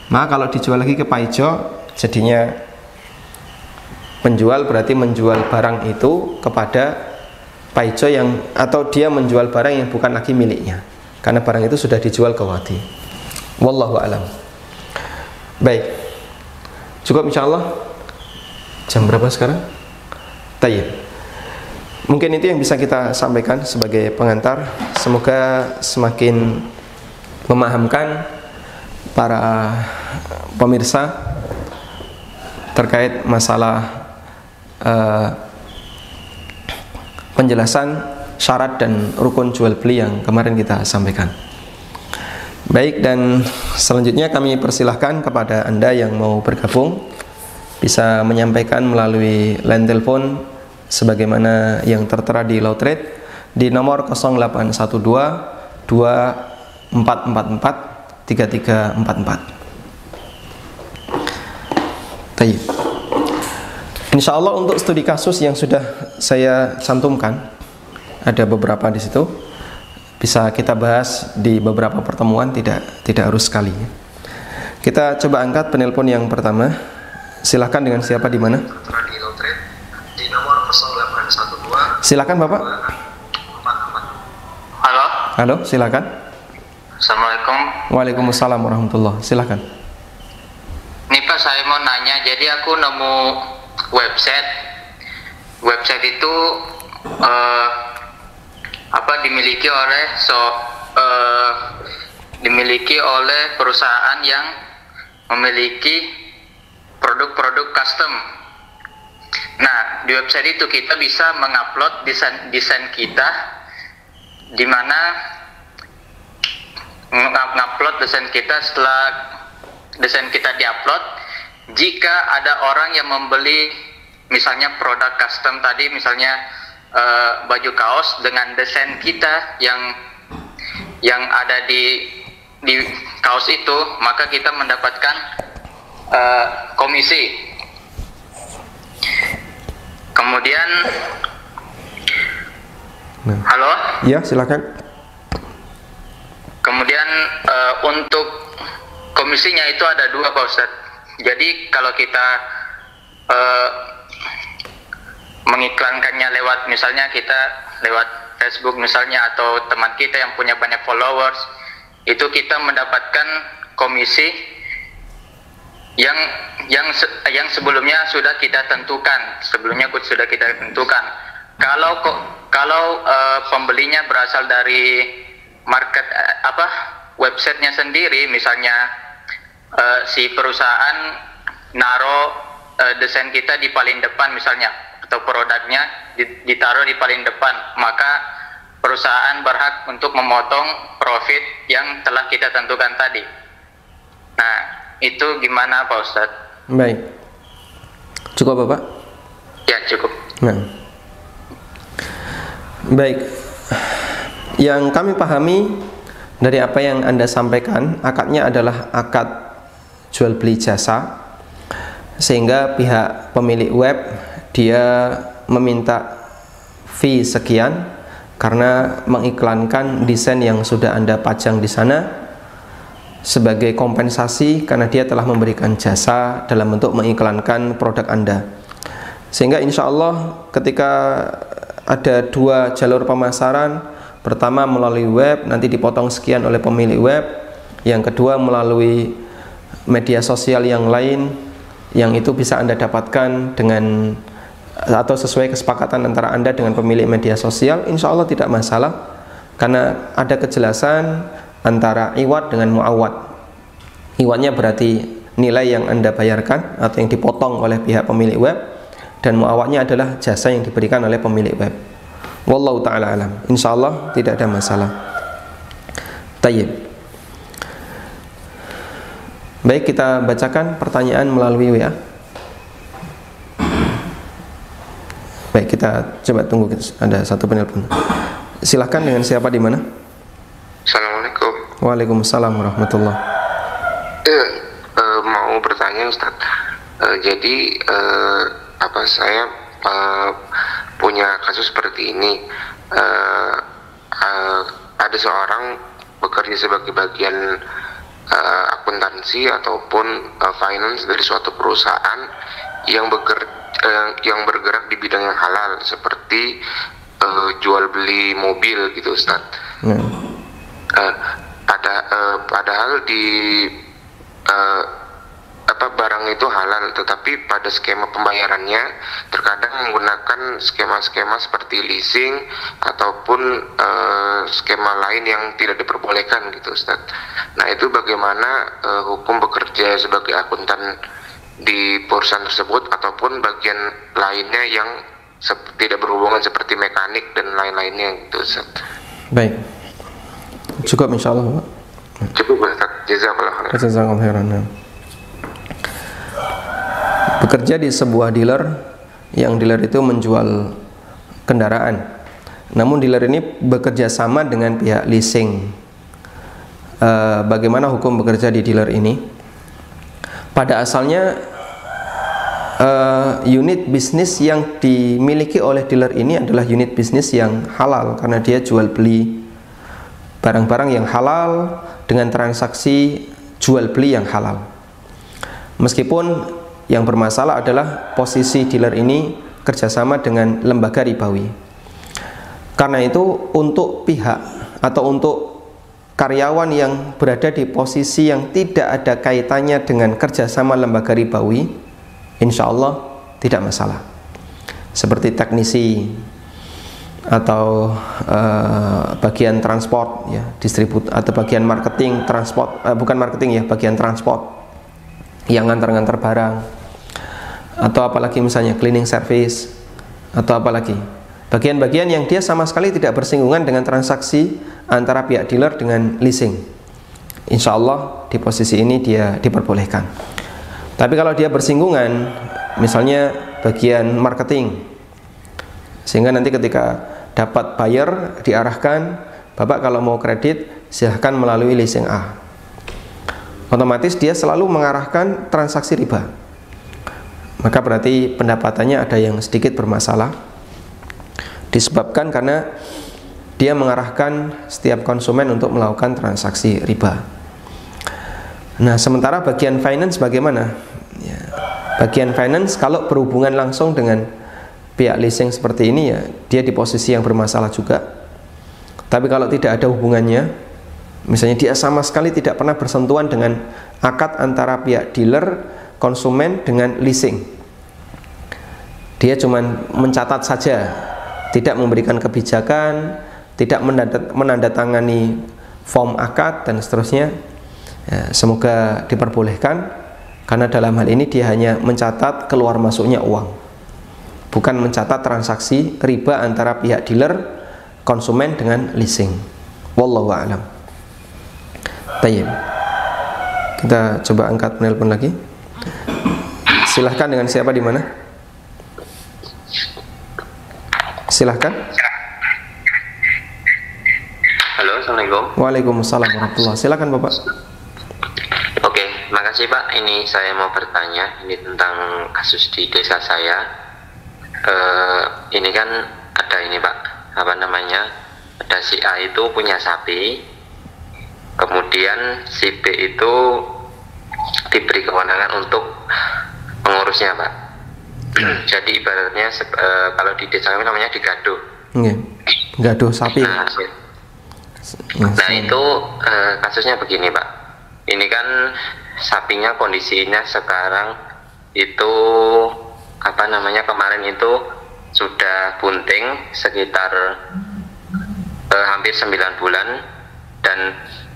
Maka kalau dijual lagi ke Paijo jadinya penjual berarti menjual barang itu kepada paijo yang atau dia menjual barang yang bukan lagi miliknya. Karena barang itu sudah dijual ke wati wallahu alam. Baik. Cukup insyaallah? Jam berapa sekarang? Tayyib. Mungkin itu yang bisa kita sampaikan sebagai pengantar. Semoga semakin memahamkan para pemirsa terkait masalah uh, penjelasan syarat dan rukun jual beli yang kemarin kita sampaikan. Baik dan selanjutnya kami persilahkan kepada Anda yang mau bergabung bisa menyampaikan melalui line telepon sebagaimana yang tertera di Lautrade di nomor 0812 2444 3344. Baik. Insya Allah untuk studi kasus yang sudah saya cantumkan ada beberapa di situ bisa kita bahas di beberapa pertemuan tidak tidak harus sekali. Kita coba angkat penelpon yang pertama. Silahkan dengan siapa di mana? Di nomor 0812. Silakan Bapak. Halo. Halo, silakan. Assalamualaikum. Waalaikumsalam warahmatullah. Silakan. Nih Pak, saya mau nanya. Jadi aku nemu website. Website itu uh, apa dimiliki oleh so uh, dimiliki oleh perusahaan yang memiliki produk-produk custom Nah, di website itu kita bisa mengupload desain desain kita di mana mengupload desain kita setelah desain kita diupload jika ada orang yang membeli misalnya produk custom tadi misalnya uh, baju kaos dengan desain kita yang yang ada di di kaos itu maka kita mendapatkan uh, komisi Kemudian nah. Halo? Iya, silakan. Kemudian uh, untuk komisinya itu ada dua Pak Ustadz. Jadi kalau kita uh, mengiklankannya lewat misalnya kita lewat Facebook misalnya atau teman kita yang punya banyak followers itu kita mendapatkan komisi yang yang yang sebelumnya sudah kita tentukan sebelumnya sudah kita tentukan. Kalau kalau uh, pembelinya berasal dari market uh, apa websitenya sendiri misalnya uh, si perusahaan naro uh, desain kita di paling depan misalnya atau produknya ditaruh di paling depan maka perusahaan berhak untuk memotong profit yang telah kita tentukan tadi nah itu gimana Pak Ustadz? Baik. Cukup Bapak? Ya cukup. Nah. Baik. Yang kami pahami dari apa yang Anda sampaikan, akadnya adalah akad jual beli jasa sehingga pihak pemilik web dia meminta fee sekian karena mengiklankan desain yang sudah Anda pajang di sana sebagai kompensasi karena dia telah memberikan jasa dalam bentuk mengiklankan produk Anda. Sehingga insya Allah ketika ada dua jalur pemasaran, pertama melalui web, nanti dipotong sekian oleh pemilik web, yang kedua melalui media sosial yang lain, yang itu bisa Anda dapatkan dengan atau sesuai kesepakatan antara Anda dengan pemilik media sosial, insya Allah tidak masalah karena ada kejelasan antara iwat dengan muawat. Iwatnya berarti nilai yang Anda bayarkan atau yang dipotong oleh pihak pemilik web dan muawatnya adalah jasa yang diberikan oleh pemilik web. Wallahu taala alam. Insyaallah tidak ada masalah. Tayyib. Baik kita bacakan pertanyaan melalui WA. Baik kita coba tunggu ada satu penelpon. Silahkan dengan siapa di mana? Waalaikumsalam warahmatullah. Eh, uh, mau bertanya Ustaz. Uh, jadi uh, apa saya uh, punya kasus seperti ini. Uh, uh, ada seorang bekerja sebagai bagian uh, akuntansi ataupun uh, finance dari suatu perusahaan yang bergerak uh, yang bergerak di bidang yang halal seperti uh, jual beli mobil gitu Ustaz. Hmm. Uh, pada uh, padahal di uh, apa barang itu halal tetapi pada skema pembayarannya terkadang menggunakan skema-skema seperti leasing ataupun uh, skema lain yang tidak diperbolehkan gitu Ustaz. Nah, itu bagaimana uh, hukum bekerja sebagai akuntan di perusahaan tersebut ataupun bagian lainnya yang tidak berhubungan seperti mekanik dan lain-lainnya gitu Ustaz. Baik. Cukup insya Allah Pak. Cukup Ustaz. Jazakallah khairan. Jazakallah khairan. Bekerja di sebuah dealer yang dealer itu menjual kendaraan. Namun dealer ini bekerja sama dengan pihak leasing. E, bagaimana hukum bekerja di dealer ini? Pada asalnya e, unit bisnis yang dimiliki oleh dealer ini adalah unit bisnis yang halal karena dia jual beli barang-barang yang halal dengan transaksi jual beli yang halal. Meskipun yang bermasalah adalah posisi dealer ini kerjasama dengan lembaga ribawi. Karena itu untuk pihak atau untuk karyawan yang berada di posisi yang tidak ada kaitannya dengan kerjasama lembaga ribawi, insya Allah tidak masalah. Seperti teknisi, atau uh, bagian transport ya distribut atau bagian marketing transport uh, bukan marketing ya bagian transport yang ngantar-ngantar barang. Atau apalagi misalnya cleaning service. Atau apalagi. Bagian-bagian yang dia sama sekali tidak bersinggungan dengan transaksi antara pihak dealer dengan leasing. Insya Allah di posisi ini dia diperbolehkan. Tapi kalau dia bersinggungan misalnya bagian marketing sehingga nanti ketika dapat buyer diarahkan Bapak kalau mau kredit silahkan melalui leasing A otomatis dia selalu mengarahkan transaksi riba. Maka berarti pendapatannya ada yang sedikit bermasalah. Disebabkan karena dia mengarahkan setiap konsumen untuk melakukan transaksi riba. Nah sementara bagian finance bagaimana? Ya, bagian finance kalau berhubungan langsung dengan pihak leasing seperti ini ya dia di posisi yang bermasalah juga. Tapi kalau tidak ada hubungannya misalnya dia sama sekali tidak pernah bersentuhan dengan akad antara pihak dealer konsumen dengan leasing. Dia cuma mencatat saja tidak memberikan kebijakan tidak menandatangani form akad dan seterusnya. Ya, semoga diperbolehkan karena dalam hal ini dia hanya mencatat keluar masuknya uang. Bukan mencatat transaksi riba antara pihak dealer konsumen dengan leasing. Wallahu a'lam Tayyib. kita coba angkat penelpon lagi. Silahkan dengan siapa di mana? Silahkan. Halo assalamualaikum. Waalaikumsalam warahmatullah silakan bapak. Oke makasih pak. Ini saya mau bertanya ini tentang kasus di desa saya. Uh, ini kan ada ini pak. Apa namanya? Ada si A itu punya sapi kemudian si B itu diberi kewenangan untuk mengurusnya pak. Jadi ibaratnya uh, kalau di desa kami namanya digaduh okay. gaduh sapi. Nah, nah itu uh, kasusnya begini pak. Ini kan sapinya kondisinya sekarang itu apa namanya kemarin itu sudah bunting sekitar eh, hampir 9 bulan dan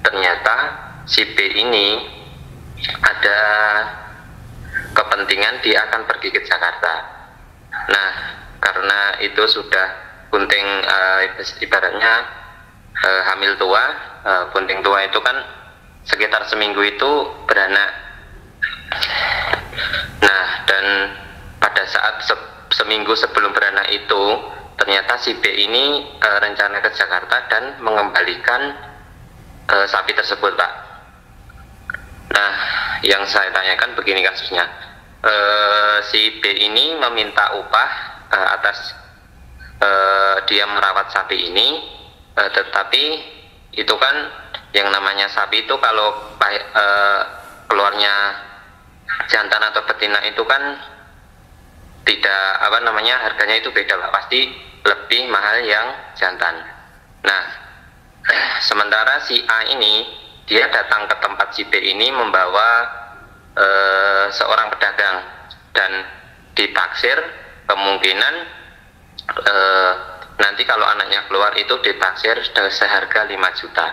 ternyata si B ini ada kepentingan dia akan pergi ke Jakarta. Nah, karena itu sudah bunting uh, ibaratnya uh, hamil tua, uh, bunting tua itu kan sekitar seminggu itu beranak. Nah, dan pada saat se seminggu sebelum beranak itu ternyata si B ini e, rencana ke Jakarta dan mengembalikan e, sapi tersebut pak. Nah yang saya tanyakan begini kasusnya. E, si B ini meminta upah e, atas e, dia merawat sapi ini e, tetapi itu kan yang namanya sapi itu kalau e, keluarnya jantan atau betina itu kan tidak apa namanya harganya itu beda pak. Pasti lebih mahal yang jantan. Nah sementara si A ini dia datang ke tempat si B ini membawa eh, seorang pedagang. Dan ditaksir kemungkinan eh, nanti kalau anaknya keluar itu ditaksir seharga 5 juta.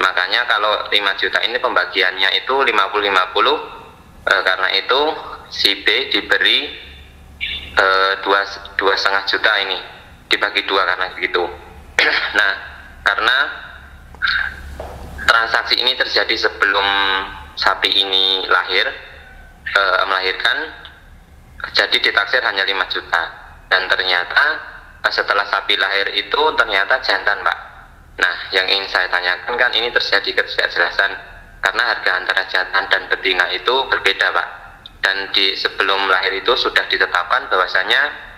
Makanya kalau 5 juta ini pembagiannya itu 50-50 eh, karena itu si B diberi dua dua setengah juta ini. Dibagi dua karena begitu nah karena transaksi ini terjadi sebelum sapi ini lahir eh, melahirkan jadi ditaksir hanya 5 juta. Dan ternyata eh, setelah sapi lahir itu ternyata jantan pak. Nah yang ingin saya tanyakan kan ini terjadi ketidakjelasan karena harga antara jantan dan betina itu berbeda pak. Dan di sebelum lahir itu sudah ditetapkan bahwasanya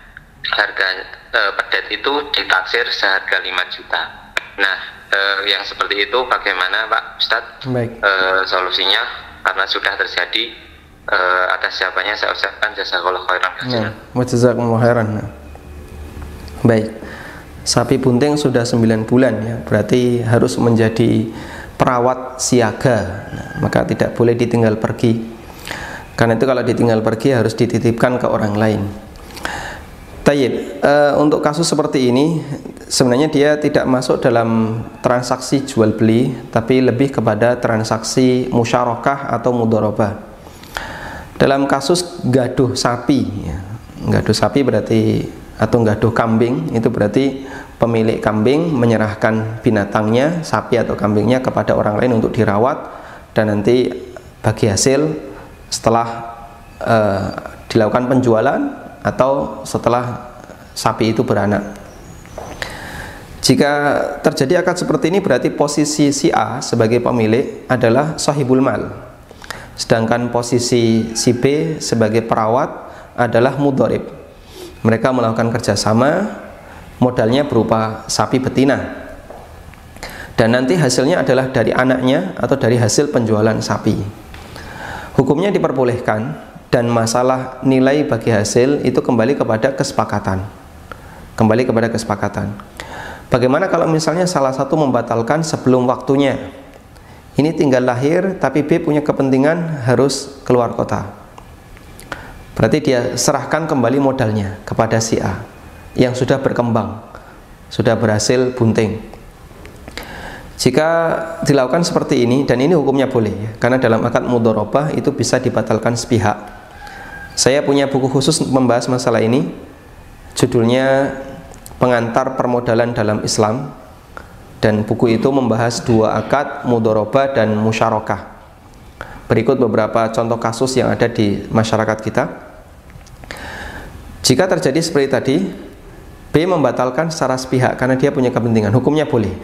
harga e, pedet itu ditaksir seharga 5 juta nah e, yang seperti itu bagaimana Pak Ustadz Baik. E, solusinya karena sudah terjadi e, atas siapanya saya ucapkan jazakallah khairan Nah, khairan. Baik. Sapi bunting sudah 9 bulan ya, berarti harus menjadi perawat siaga. Nah, maka tidak boleh ditinggal pergi. Karena itu kalau ditinggal pergi harus dititipkan ke orang lain. Tayyib, uh, untuk kasus seperti ini sebenarnya dia tidak masuk dalam transaksi jual beli, tapi lebih kepada transaksi musyarakah atau mudorobah. Dalam kasus gaduh sapi, ya, gaduh sapi berarti atau gaduh kambing itu berarti pemilik kambing menyerahkan binatangnya, sapi atau kambingnya kepada orang lain untuk dirawat dan nanti bagi hasil setelah uh, dilakukan penjualan atau setelah sapi itu beranak. Jika terjadi akad seperti ini berarti posisi si A sebagai pemilik adalah sahibul mal. Sedangkan posisi si B sebagai perawat adalah mudorib mereka melakukan kerjasama modalnya berupa sapi betina dan nanti hasilnya adalah dari anaknya atau dari hasil penjualan sapi hukumnya diperbolehkan dan masalah nilai bagi hasil itu kembali kepada kesepakatan kembali kepada kesepakatan bagaimana kalau misalnya salah satu membatalkan sebelum waktunya ini tinggal lahir tapi B punya kepentingan harus keluar kota Berarti dia serahkan kembali modalnya kepada si A yang sudah berkembang, sudah berhasil bunting. Jika dilakukan seperti ini dan ini hukumnya boleh ya, karena dalam akad mudorobah itu bisa dibatalkan sepihak. Saya punya buku khusus membahas masalah ini. Judulnya Pengantar Permodalan dalam Islam dan buku itu membahas dua akad mudorobah dan musyarakah. Berikut beberapa contoh kasus yang ada di masyarakat kita. Jika terjadi seperti tadi, B membatalkan secara sepihak karena dia punya kepentingan, hukumnya boleh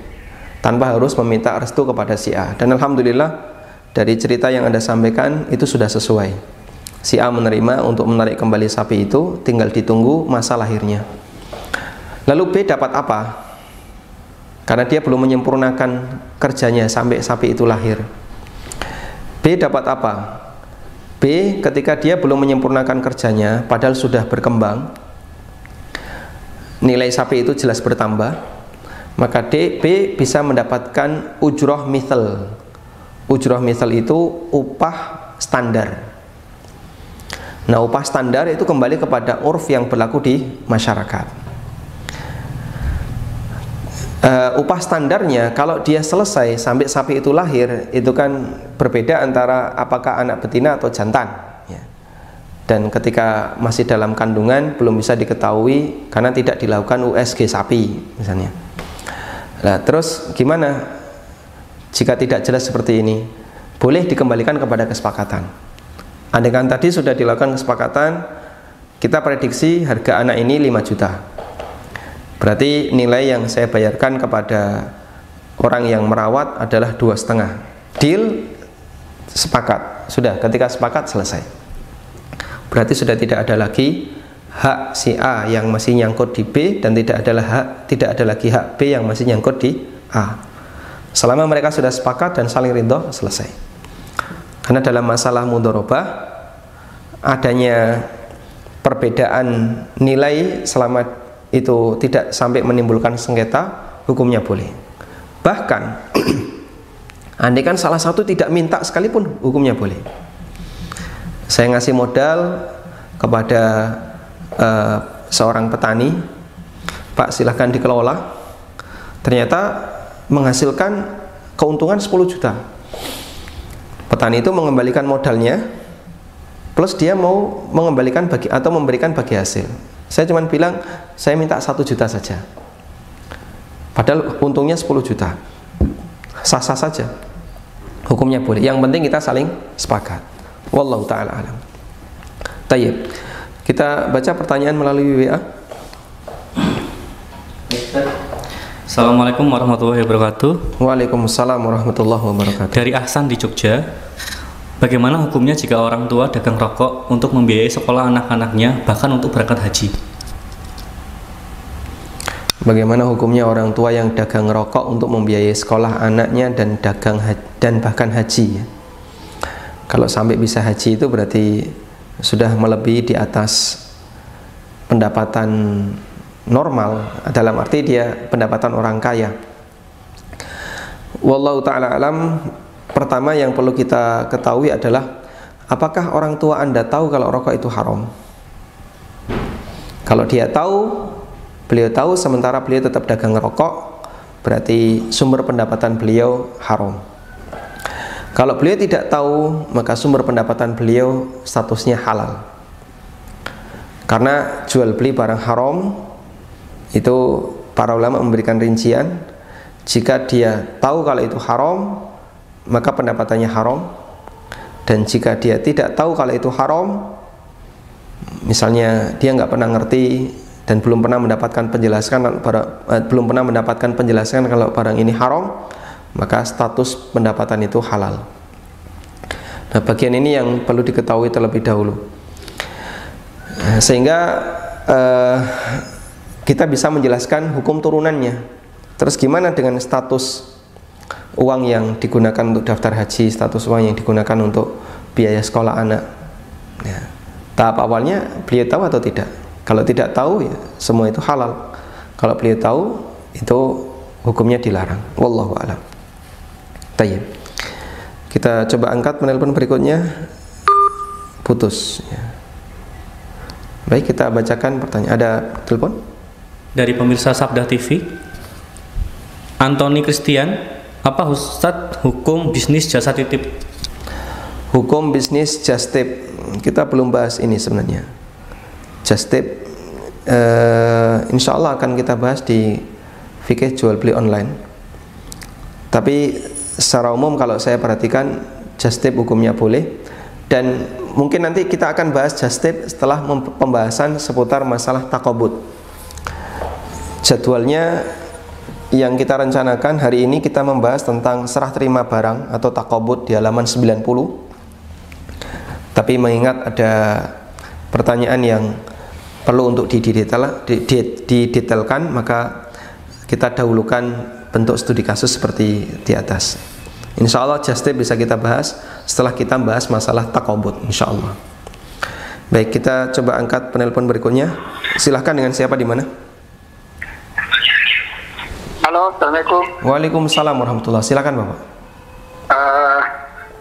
tanpa harus meminta restu kepada si A. Dan alhamdulillah dari cerita yang Anda sampaikan itu sudah sesuai. Si A menerima untuk menarik kembali sapi itu, tinggal ditunggu masa lahirnya. Lalu B dapat apa? Karena dia belum menyempurnakan kerjanya sampai sapi itu lahir. B dapat apa? B ketika dia belum menyempurnakan kerjanya padahal sudah berkembang nilai sapi itu jelas bertambah maka D, B bisa mendapatkan ujroh mithal ujroh mithal itu upah standar nah upah standar itu kembali kepada urf yang berlaku di masyarakat. Uh, upah standarnya kalau dia selesai sampai sapi itu lahir itu kan berbeda antara apakah anak betina atau jantan ya. dan ketika masih dalam kandungan belum bisa diketahui karena tidak dilakukan USG sapi misalnya. Nah terus gimana jika tidak jelas seperti ini? Boleh dikembalikan kepada kesepakatan andaikan tadi sudah dilakukan kesepakatan kita prediksi harga anak ini 5 juta Berarti nilai yang saya bayarkan kepada orang yang merawat adalah dua setengah. Deal sepakat, sudah. Ketika sepakat selesai. Berarti sudah tidak ada lagi hak si A yang masih nyangkut di B dan tidak ada hak tidak ada lagi hak B yang masih nyangkut di A. Selama mereka sudah sepakat dan saling ridho selesai. Karena dalam masalah mudorobah adanya perbedaan nilai selama itu tidak sampai menimbulkan sengketa, hukumnya boleh. Bahkan andai kan salah satu tidak minta sekalipun, hukumnya boleh. Saya ngasih modal kepada uh, seorang petani, Pak silahkan dikelola. Ternyata menghasilkan keuntungan 10 juta. Petani itu mengembalikan modalnya, plus dia mau mengembalikan bagi atau memberikan bagi hasil. Saya cuma bilang saya minta satu juta saja. Padahal untungnya 10 juta. Sah-sah saja. Hukumnya boleh. Yang penting kita saling sepakat. Wallahu taala alam. Tayyib. Kita baca pertanyaan melalui WA. Assalamualaikum warahmatullahi wabarakatuh. Waalaikumsalam warahmatullahi wabarakatuh. Dari Ahsan di Jogja. Bagaimana hukumnya jika orang tua dagang rokok untuk membiayai sekolah anak-anaknya bahkan untuk berangkat haji? Bagaimana hukumnya orang tua yang dagang rokok untuk membiayai sekolah anaknya dan dagang dan bahkan haji? Kalau sampai bisa haji itu berarti sudah melebihi di atas pendapatan normal dalam arti dia pendapatan orang kaya. Wallahu taala alam Pertama yang perlu kita ketahui adalah apakah orang tua Anda tahu kalau rokok itu haram? Kalau dia tahu, beliau tahu sementara beliau tetap dagang rokok, berarti sumber pendapatan beliau haram. Kalau beliau tidak tahu, maka sumber pendapatan beliau statusnya halal. Karena jual beli barang haram itu para ulama memberikan rincian. Jika dia tahu kalau itu haram maka pendapatannya haram. Dan jika dia tidak tahu kalau itu haram misalnya dia nggak pernah ngerti dan belum pernah mendapatkan penjelasan eh, belum pernah mendapatkan penjelasan kalau barang ini haram maka status pendapatan itu halal. Nah bagian ini yang perlu diketahui terlebih dahulu. Eh, sehingga eh, kita bisa menjelaskan hukum turunannya terus gimana dengan status uang yang digunakan untuk daftar haji, status uang yang digunakan untuk biaya sekolah anak. Ya. Tahap awalnya beliau tahu atau tidak? Kalau tidak tahu ya semua itu halal. Kalau beliau tahu itu hukumnya dilarang. Wallahu a'lam. Tayyib. Kita coba angkat penelpon berikutnya. Putus ya. Baik, kita bacakan pertanyaan. Ada telepon? Dari pemirsa Sabda TV. Antoni Christian apa Ustadz hukum bisnis jasa titip? Hukum bisnis just tip kita belum bahas ini sebenarnya. Just tip uh, insya Allah akan kita bahas di fikih jual beli online. Tapi secara umum kalau saya perhatikan just tip hukumnya boleh dan mungkin nanti kita akan bahas just tip setelah pembahasan seputar masalah takobut. Jadwalnya yang kita rencanakan hari ini kita membahas tentang serah terima barang atau takobut di halaman 90 tapi mengingat ada pertanyaan yang perlu untuk didetail, didetailkan maka kita dahulukan bentuk studi kasus seperti di atas. Insya Allah just bisa kita bahas setelah kita bahas masalah takobut Insya Allah. Baik kita coba angkat penelpon berikutnya. Silahkan dengan siapa di mana? Halo, Assalamualaikum. Waalaikumsalam warahmatullahi Silakan Bapak. Uh,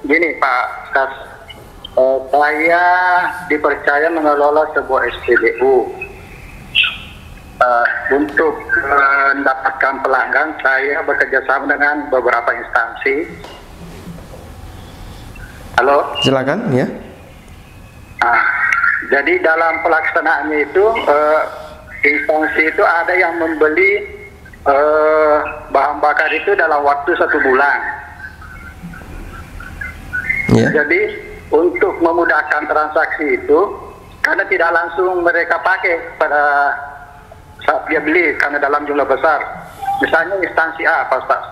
gini Pak Kas, uh, saya dipercaya mengelola sebuah SPBU. Uh, untuk mendapatkan pelanggan, saya bekerja sama dengan beberapa instansi. Halo. Silakan, ya. Uh, jadi dalam pelaksanaannya itu uh, instansi itu ada yang membeli uh, bahan bakar itu dalam waktu satu bulan. Yeah. Jadi untuk memudahkan transaksi itu, karena tidak langsung mereka pakai pada saat dia beli karena dalam jumlah besar. Misalnya instansi A, Pak Ustaz,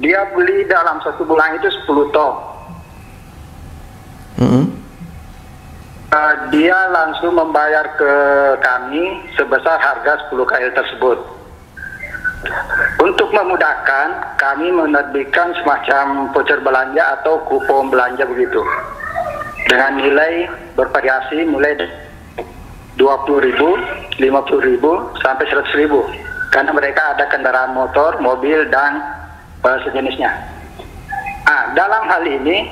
dia beli dalam satu bulan itu 10 ton. Mm -hmm. uh, dia langsung membayar ke kami sebesar harga 10 KL tersebut. Untuk memudahkan, kami menerbitkan semacam voucher belanja atau kupon belanja begitu. Dengan nilai bervariasi mulai 20 ribu, 50 ribu, sampai 100 ribu. Karena mereka ada kendaraan motor, mobil, dan uh, sejenisnya. Nah, dalam hal ini,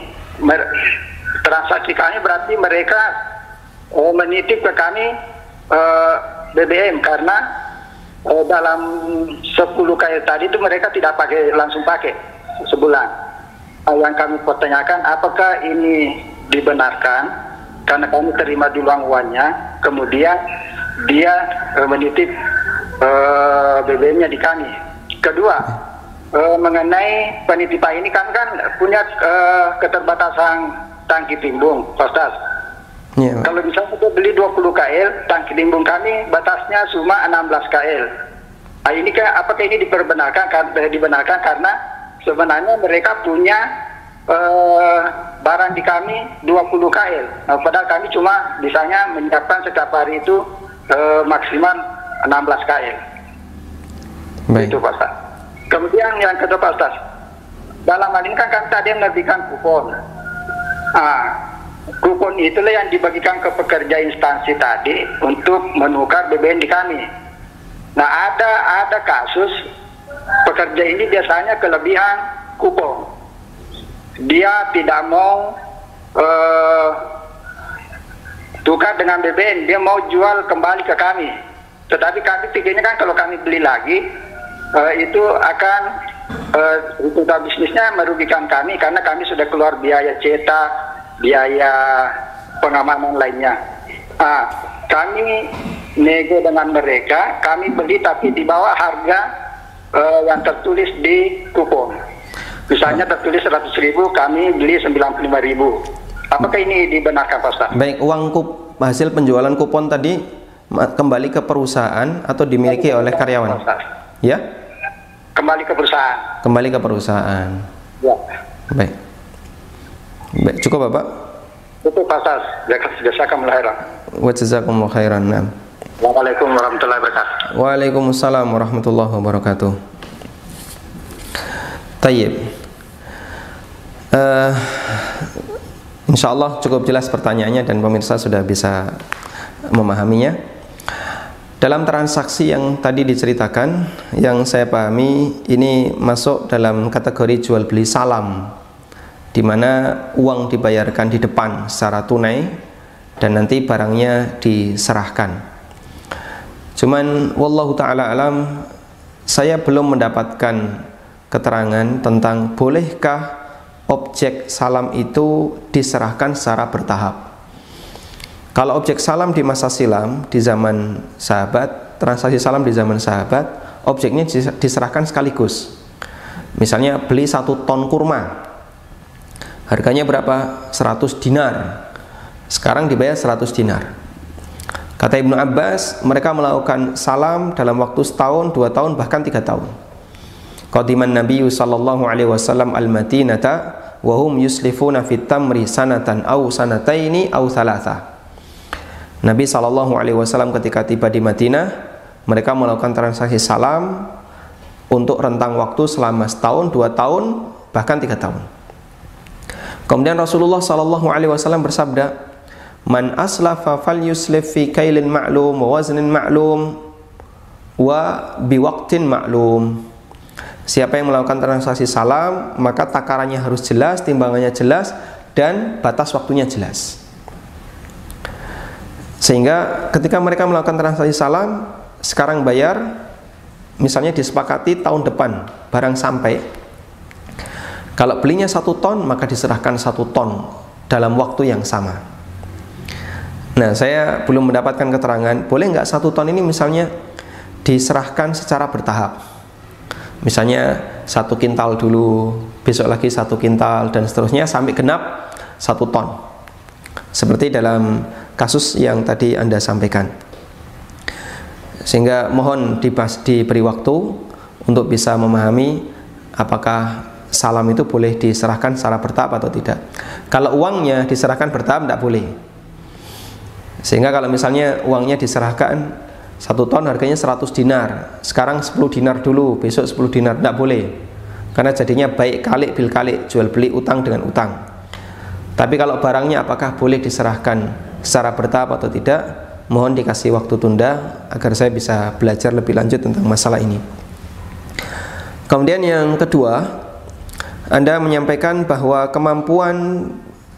transaksi kami berarti mereka uh, menitip ke kami uh, BBM karena uh, dalam 10 KL tadi itu mereka tidak pakai langsung pakai sebulan. Uh, yang kami pertanyakan apakah ini dibenarkan karena kami terima dulu uangnya, kemudian dia uh, menitip uh, BBM-nya di kami. Kedua, uh, mengenai penitipan ini kan kan punya uh, keterbatasan tangki timbung, Ustaz. Ya, Pak. Kalau misalnya kita beli 20 KL, tangki timbung kami batasnya cuma 16 KL. Nah, ini kan apakah ini diperbenarkan eh, dibenarkan karena sebenarnya mereka punya eh, barang di kami 20 KL. Nah, padahal kami cuma misalnya menyiapkan setiap hari itu eh, maksimal 16 KL. Baik. Itu Pak Ustaz. Kemudian yang kedua Pak Ustaz, dalam hal ini kan kami tadi menerbitkan kupon. Ah, kupon itulah yang dibagikan ke pekerja instansi tadi untuk menukar BBM di kami. Nah ada ada kasus pekerja ini biasanya kelebihan kupon. Dia tidak mau eh, tukar dengan BBM, dia mau jual kembali ke kami. Tetapi kami pikirnya kan kalau kami beli lagi eh, itu akan eh, rute bisnisnya merugikan kami karena kami sudah keluar biaya cetak, biaya pengamanan lainnya. Ah, kami nego dengan mereka, kami beli tapi di bawah harga eh, yang tertulis di kupon. Misalnya tertulis 100 ribu, kami beli 95 ribu. Apakah ini dibenarkan Pak Ustaz? Baik, uang kup, hasil penjualan kupon tadi kembali ke perusahaan atau dimiliki oleh karyawan? Ustaz. Ya, Kembali ke perusahaan. kembali ke perusahaan. Ya. Baik. Baik, cukup Bapak. Itu Pak Ustaz. Jazakumullah khairan. Wa jazakumullahu khairan. Naam. Assalamualaikum warahmatullahi wabarakatuh. Waalaikumsalam warahmatullahi wabarakatuh. Tayyib. Eh, insya Allah cukup jelas pertanyaannya dan pemirsa sudah bisa memahaminya. Dalam transaksi yang tadi diceritakan, yang saya pahami ini masuk dalam kategori jual beli salam, di mana uang dibayarkan di depan secara tunai dan nanti barangnya diserahkan. Cuman wallahu taala alam saya belum mendapatkan keterangan tentang bolehkah objek salam itu diserahkan secara bertahap. Kalau objek salam di masa silam di zaman sahabat, transaksi salam di zaman sahabat, objeknya dis- diserahkan sekaligus. Misalnya beli satu ton kurma, harganya berapa? 100 dinar. Sekarang dibayar 100 dinar. Kata Ibnu Abbas, mereka melakukan salam dalam waktu setahun, dua tahun, bahkan tiga tahun. Qadiman Nabi sallallahu alaihi wasallam al-Madinata wa hum yuslifuna fit tamri sanatan au sanataini au thalatha. Nabi sallallahu alaihi wasallam ketika tiba di Madinah, mereka melakukan transaksi salam untuk rentang waktu selama setahun, dua tahun, bahkan tiga tahun. Kemudian Rasulullah sallallahu alaihi wasallam bersabda, "Man aslafa falyuslif fi kailin ma'lum wa waznin ma'lum wa biwaqtin ma'lum." Siapa yang melakukan transaksi salam, maka takarannya harus jelas, timbangannya jelas, dan batas waktunya jelas. Sehingga ketika mereka melakukan transaksi salam, sekarang bayar, misalnya disepakati tahun depan barang sampai. Kalau belinya satu ton, maka diserahkan satu ton dalam waktu yang sama. Nah, saya belum mendapatkan keterangan, boleh nggak satu ton ini misalnya diserahkan secara bertahap. Misalnya satu kintal dulu, besok lagi satu kintal dan seterusnya sampai genap satu ton. Seperti dalam kasus yang tadi Anda sampaikan. Sehingga mohon dibas, diberi waktu untuk bisa memahami apakah salam itu boleh diserahkan secara bertahap atau tidak. Kalau uangnya diserahkan bertahap tidak boleh. Sehingga kalau misalnya uangnya diserahkan satu ton harganya 100 dinar, sekarang 10 dinar dulu, besok 10 dinar tidak boleh. Karena jadinya baik kalik bil kalik, jual beli utang dengan utang. Tapi kalau barangnya apakah boleh diserahkan secara bertahap atau tidak, mohon dikasih waktu tunda agar saya bisa belajar lebih lanjut tentang masalah ini. Kemudian yang kedua, Anda menyampaikan bahwa kemampuan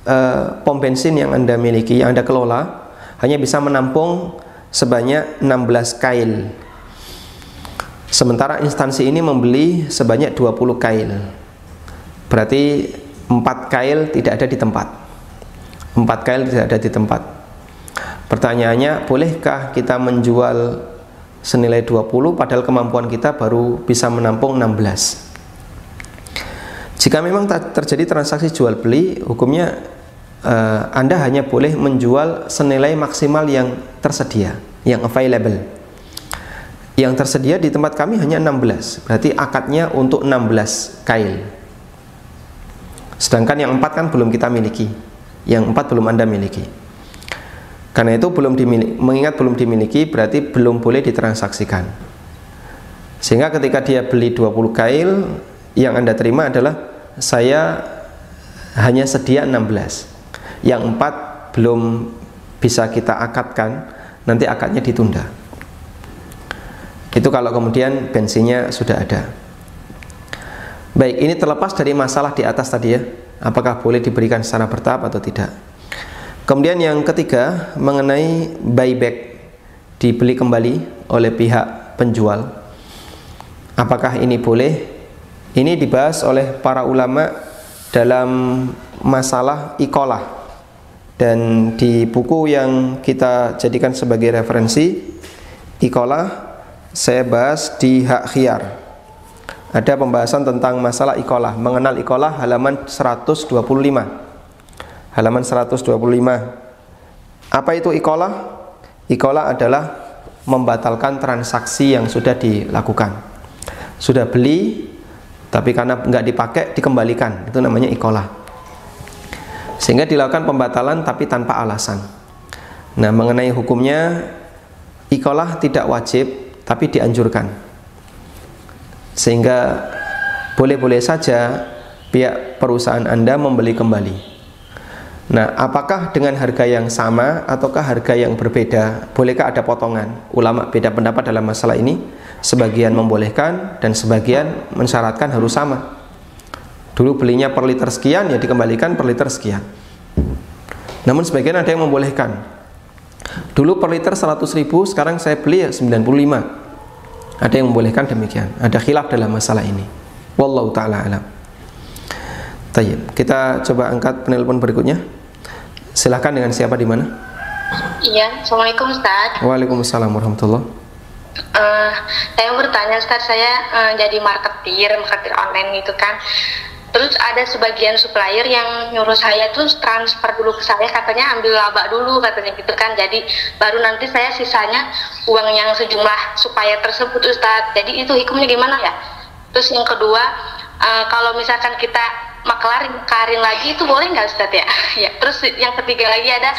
uh, pom bensin yang Anda miliki, yang Anda kelola hanya bisa menampung sebanyak 16 kail. Sementara instansi ini membeli sebanyak 20 kail. Berarti 4 kail tidak ada di tempat. 4 kail tidak ada di tempat. Pertanyaannya, bolehkah kita menjual senilai 20 padahal kemampuan kita baru bisa menampung 16? Jika memang terjadi transaksi jual beli, hukumnya uh, Anda hanya boleh menjual senilai maksimal yang tersedia, yang available. Yang tersedia di tempat kami hanya 16, berarti akadnya untuk 16 kail. Sedangkan yang empat kan belum kita miliki, yang empat belum Anda miliki. Karena itu belum dimiliki, mengingat belum dimiliki berarti belum boleh ditransaksikan. Sehingga ketika dia beli 20 kail, yang Anda terima adalah saya hanya sedia 16. Yang empat belum bisa kita akadkan, nanti akadnya ditunda. Itu kalau kemudian bensinnya sudah ada. Baik, ini terlepas dari masalah di atas tadi ya. Apakah boleh diberikan secara bertahap atau tidak? Kemudian yang ketiga mengenai buyback dibeli kembali oleh pihak penjual. Apakah ini boleh? Ini dibahas oleh para ulama dalam masalah ikolah dan di buku yang kita jadikan sebagai referensi ikolah saya bahas di hak khiar ada pembahasan tentang masalah ikolah mengenal ikolah halaman 125 halaman 125. Apa itu ikola? Ikola adalah membatalkan transaksi yang sudah dilakukan. Sudah beli, tapi karena nggak dipakai dikembalikan. Itu namanya ikola. Sehingga dilakukan pembatalan tapi tanpa alasan. Nah, mengenai hukumnya, ikola tidak wajib tapi dianjurkan. Sehingga boleh-boleh saja pihak perusahaan Anda membeli kembali Nah, apakah dengan harga yang sama ataukah harga yang berbeda? Bolehkah ada potongan? Ulama beda pendapat dalam masalah ini. Sebagian membolehkan dan sebagian mensyaratkan harus sama. Dulu belinya per liter sekian ya dikembalikan per liter sekian. Namun sebagian ada yang membolehkan. Dulu per liter 100 ribu, sekarang saya beli ya 95. Ada yang membolehkan demikian. Ada khilaf dalam masalah ini. Wallahu taala alam. Tayyib. Kita coba angkat penelpon berikutnya. Silahkan dengan siapa di mana? Iya, Assalamualaikum Ustaz. Waalaikumsalam warahmatullah. Uh, saya bertanya Ustaz, saya uh, jadi marketer, marketer online gitu kan. Terus ada sebagian supplier yang nyuruh saya tuh transfer dulu ke saya, katanya ambil laba dulu katanya gitu kan. Jadi baru nanti saya sisanya uang yang sejumlah supplier tersebut Ustaz. Jadi itu hukumnya gimana ya? Terus yang kedua, uh, kalau misalkan kita maklarin karin lagi itu boleh nggak Ustadz ya? ya terus yang ketiga lagi ada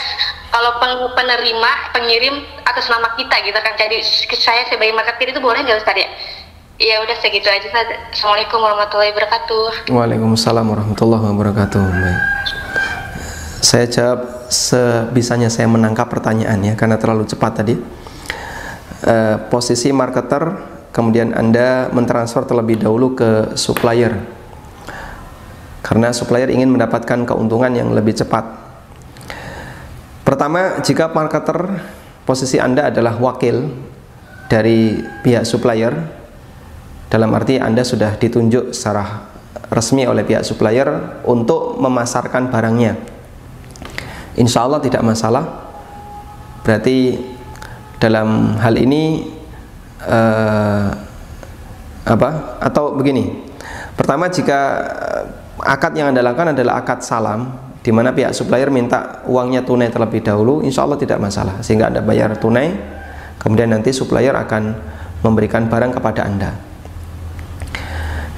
kalau penerima pengirim atas nama kita gitu kan jadi saya sebagai marketer itu boleh nggak Ustadz ya? Ya udah segitu aja Ustaz. Assalamualaikum warahmatullahi wabarakatuh. Waalaikumsalam warahmatullahi wabarakatuh. Baik. Saya jawab sebisanya saya menangkap pertanyaan ya karena terlalu cepat tadi. E, posisi marketer kemudian Anda mentransfer terlebih dahulu ke supplier karena supplier ingin mendapatkan keuntungan yang lebih cepat. Pertama, jika marketer posisi Anda adalah wakil dari pihak supplier, dalam arti Anda sudah ditunjuk secara resmi oleh pihak supplier untuk memasarkan barangnya. Insya Allah tidak masalah. Berarti dalam hal ini uh, apa? Atau begini. Pertama, jika akad yang Anda lakukan adalah akad salam di mana pihak supplier minta uangnya tunai terlebih dahulu, insya Allah tidak masalah. Sehingga Anda bayar tunai, kemudian nanti supplier akan memberikan barang kepada Anda.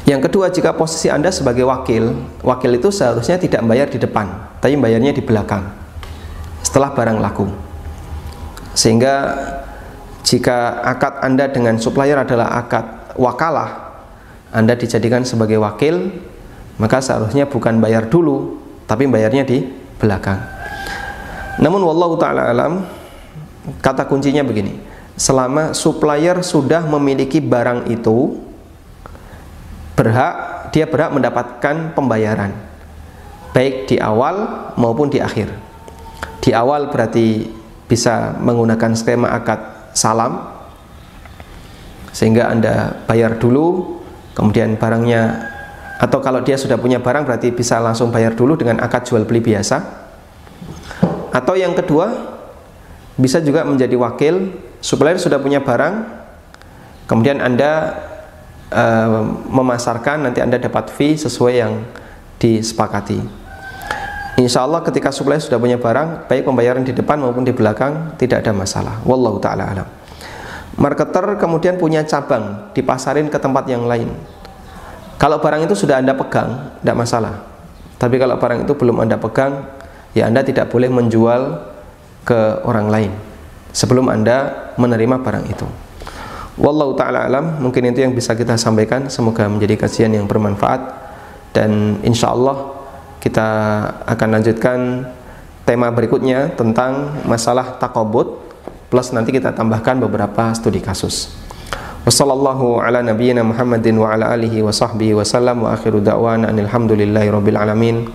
Yang kedua, jika posisi Anda sebagai wakil, wakil itu seharusnya tidak membayar di depan, tapi bayarnya di belakang setelah barang laku. Sehingga jika akad Anda dengan supplier adalah akad wakalah, Anda dijadikan sebagai wakil, maka seharusnya bukan bayar dulu tapi bayarnya di belakang. Namun wallahu taala alam kata kuncinya begini. Selama supplier sudah memiliki barang itu berhak dia berhak mendapatkan pembayaran. Baik di awal maupun di akhir. Di awal berarti bisa menggunakan skema akad salam sehingga Anda bayar dulu kemudian barangnya atau kalau dia sudah punya barang berarti bisa langsung bayar dulu dengan akad jual beli biasa. Atau yang kedua bisa juga menjadi wakil supplier sudah punya barang kemudian anda e, memasarkan nanti anda dapat fee sesuai yang disepakati. Insya Allah ketika supplier sudah punya barang baik pembayaran di depan maupun di belakang tidak ada masalah. Wallahu ta'ala alam. Marketer kemudian punya cabang dipasarin ke tempat yang lain kalau barang itu sudah Anda pegang, tidak masalah. Tapi kalau barang itu belum Anda pegang, ya Anda tidak boleh menjual ke orang lain sebelum Anda menerima barang itu. Wallahu taala alam, mungkin itu yang bisa kita sampaikan. Semoga menjadi kajian yang bermanfaat dan insya Allah kita akan lanjutkan tema berikutnya tentang masalah takobut plus nanti kita tambahkan beberapa studi kasus. Wassallallahu ala wa ala alihi wa wa sallam wa akhiru da'wana alhamdulillahi rabbil alamin.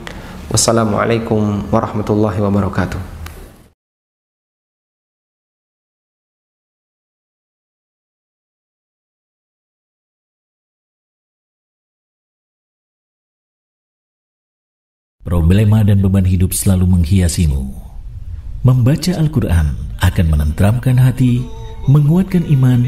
Wassalamualaikum warahmatullahi wabarakatuh. Problema dan beban hidup selalu menghiasimu. Membaca Al-Quran akan menenteramkan hati, menguatkan iman,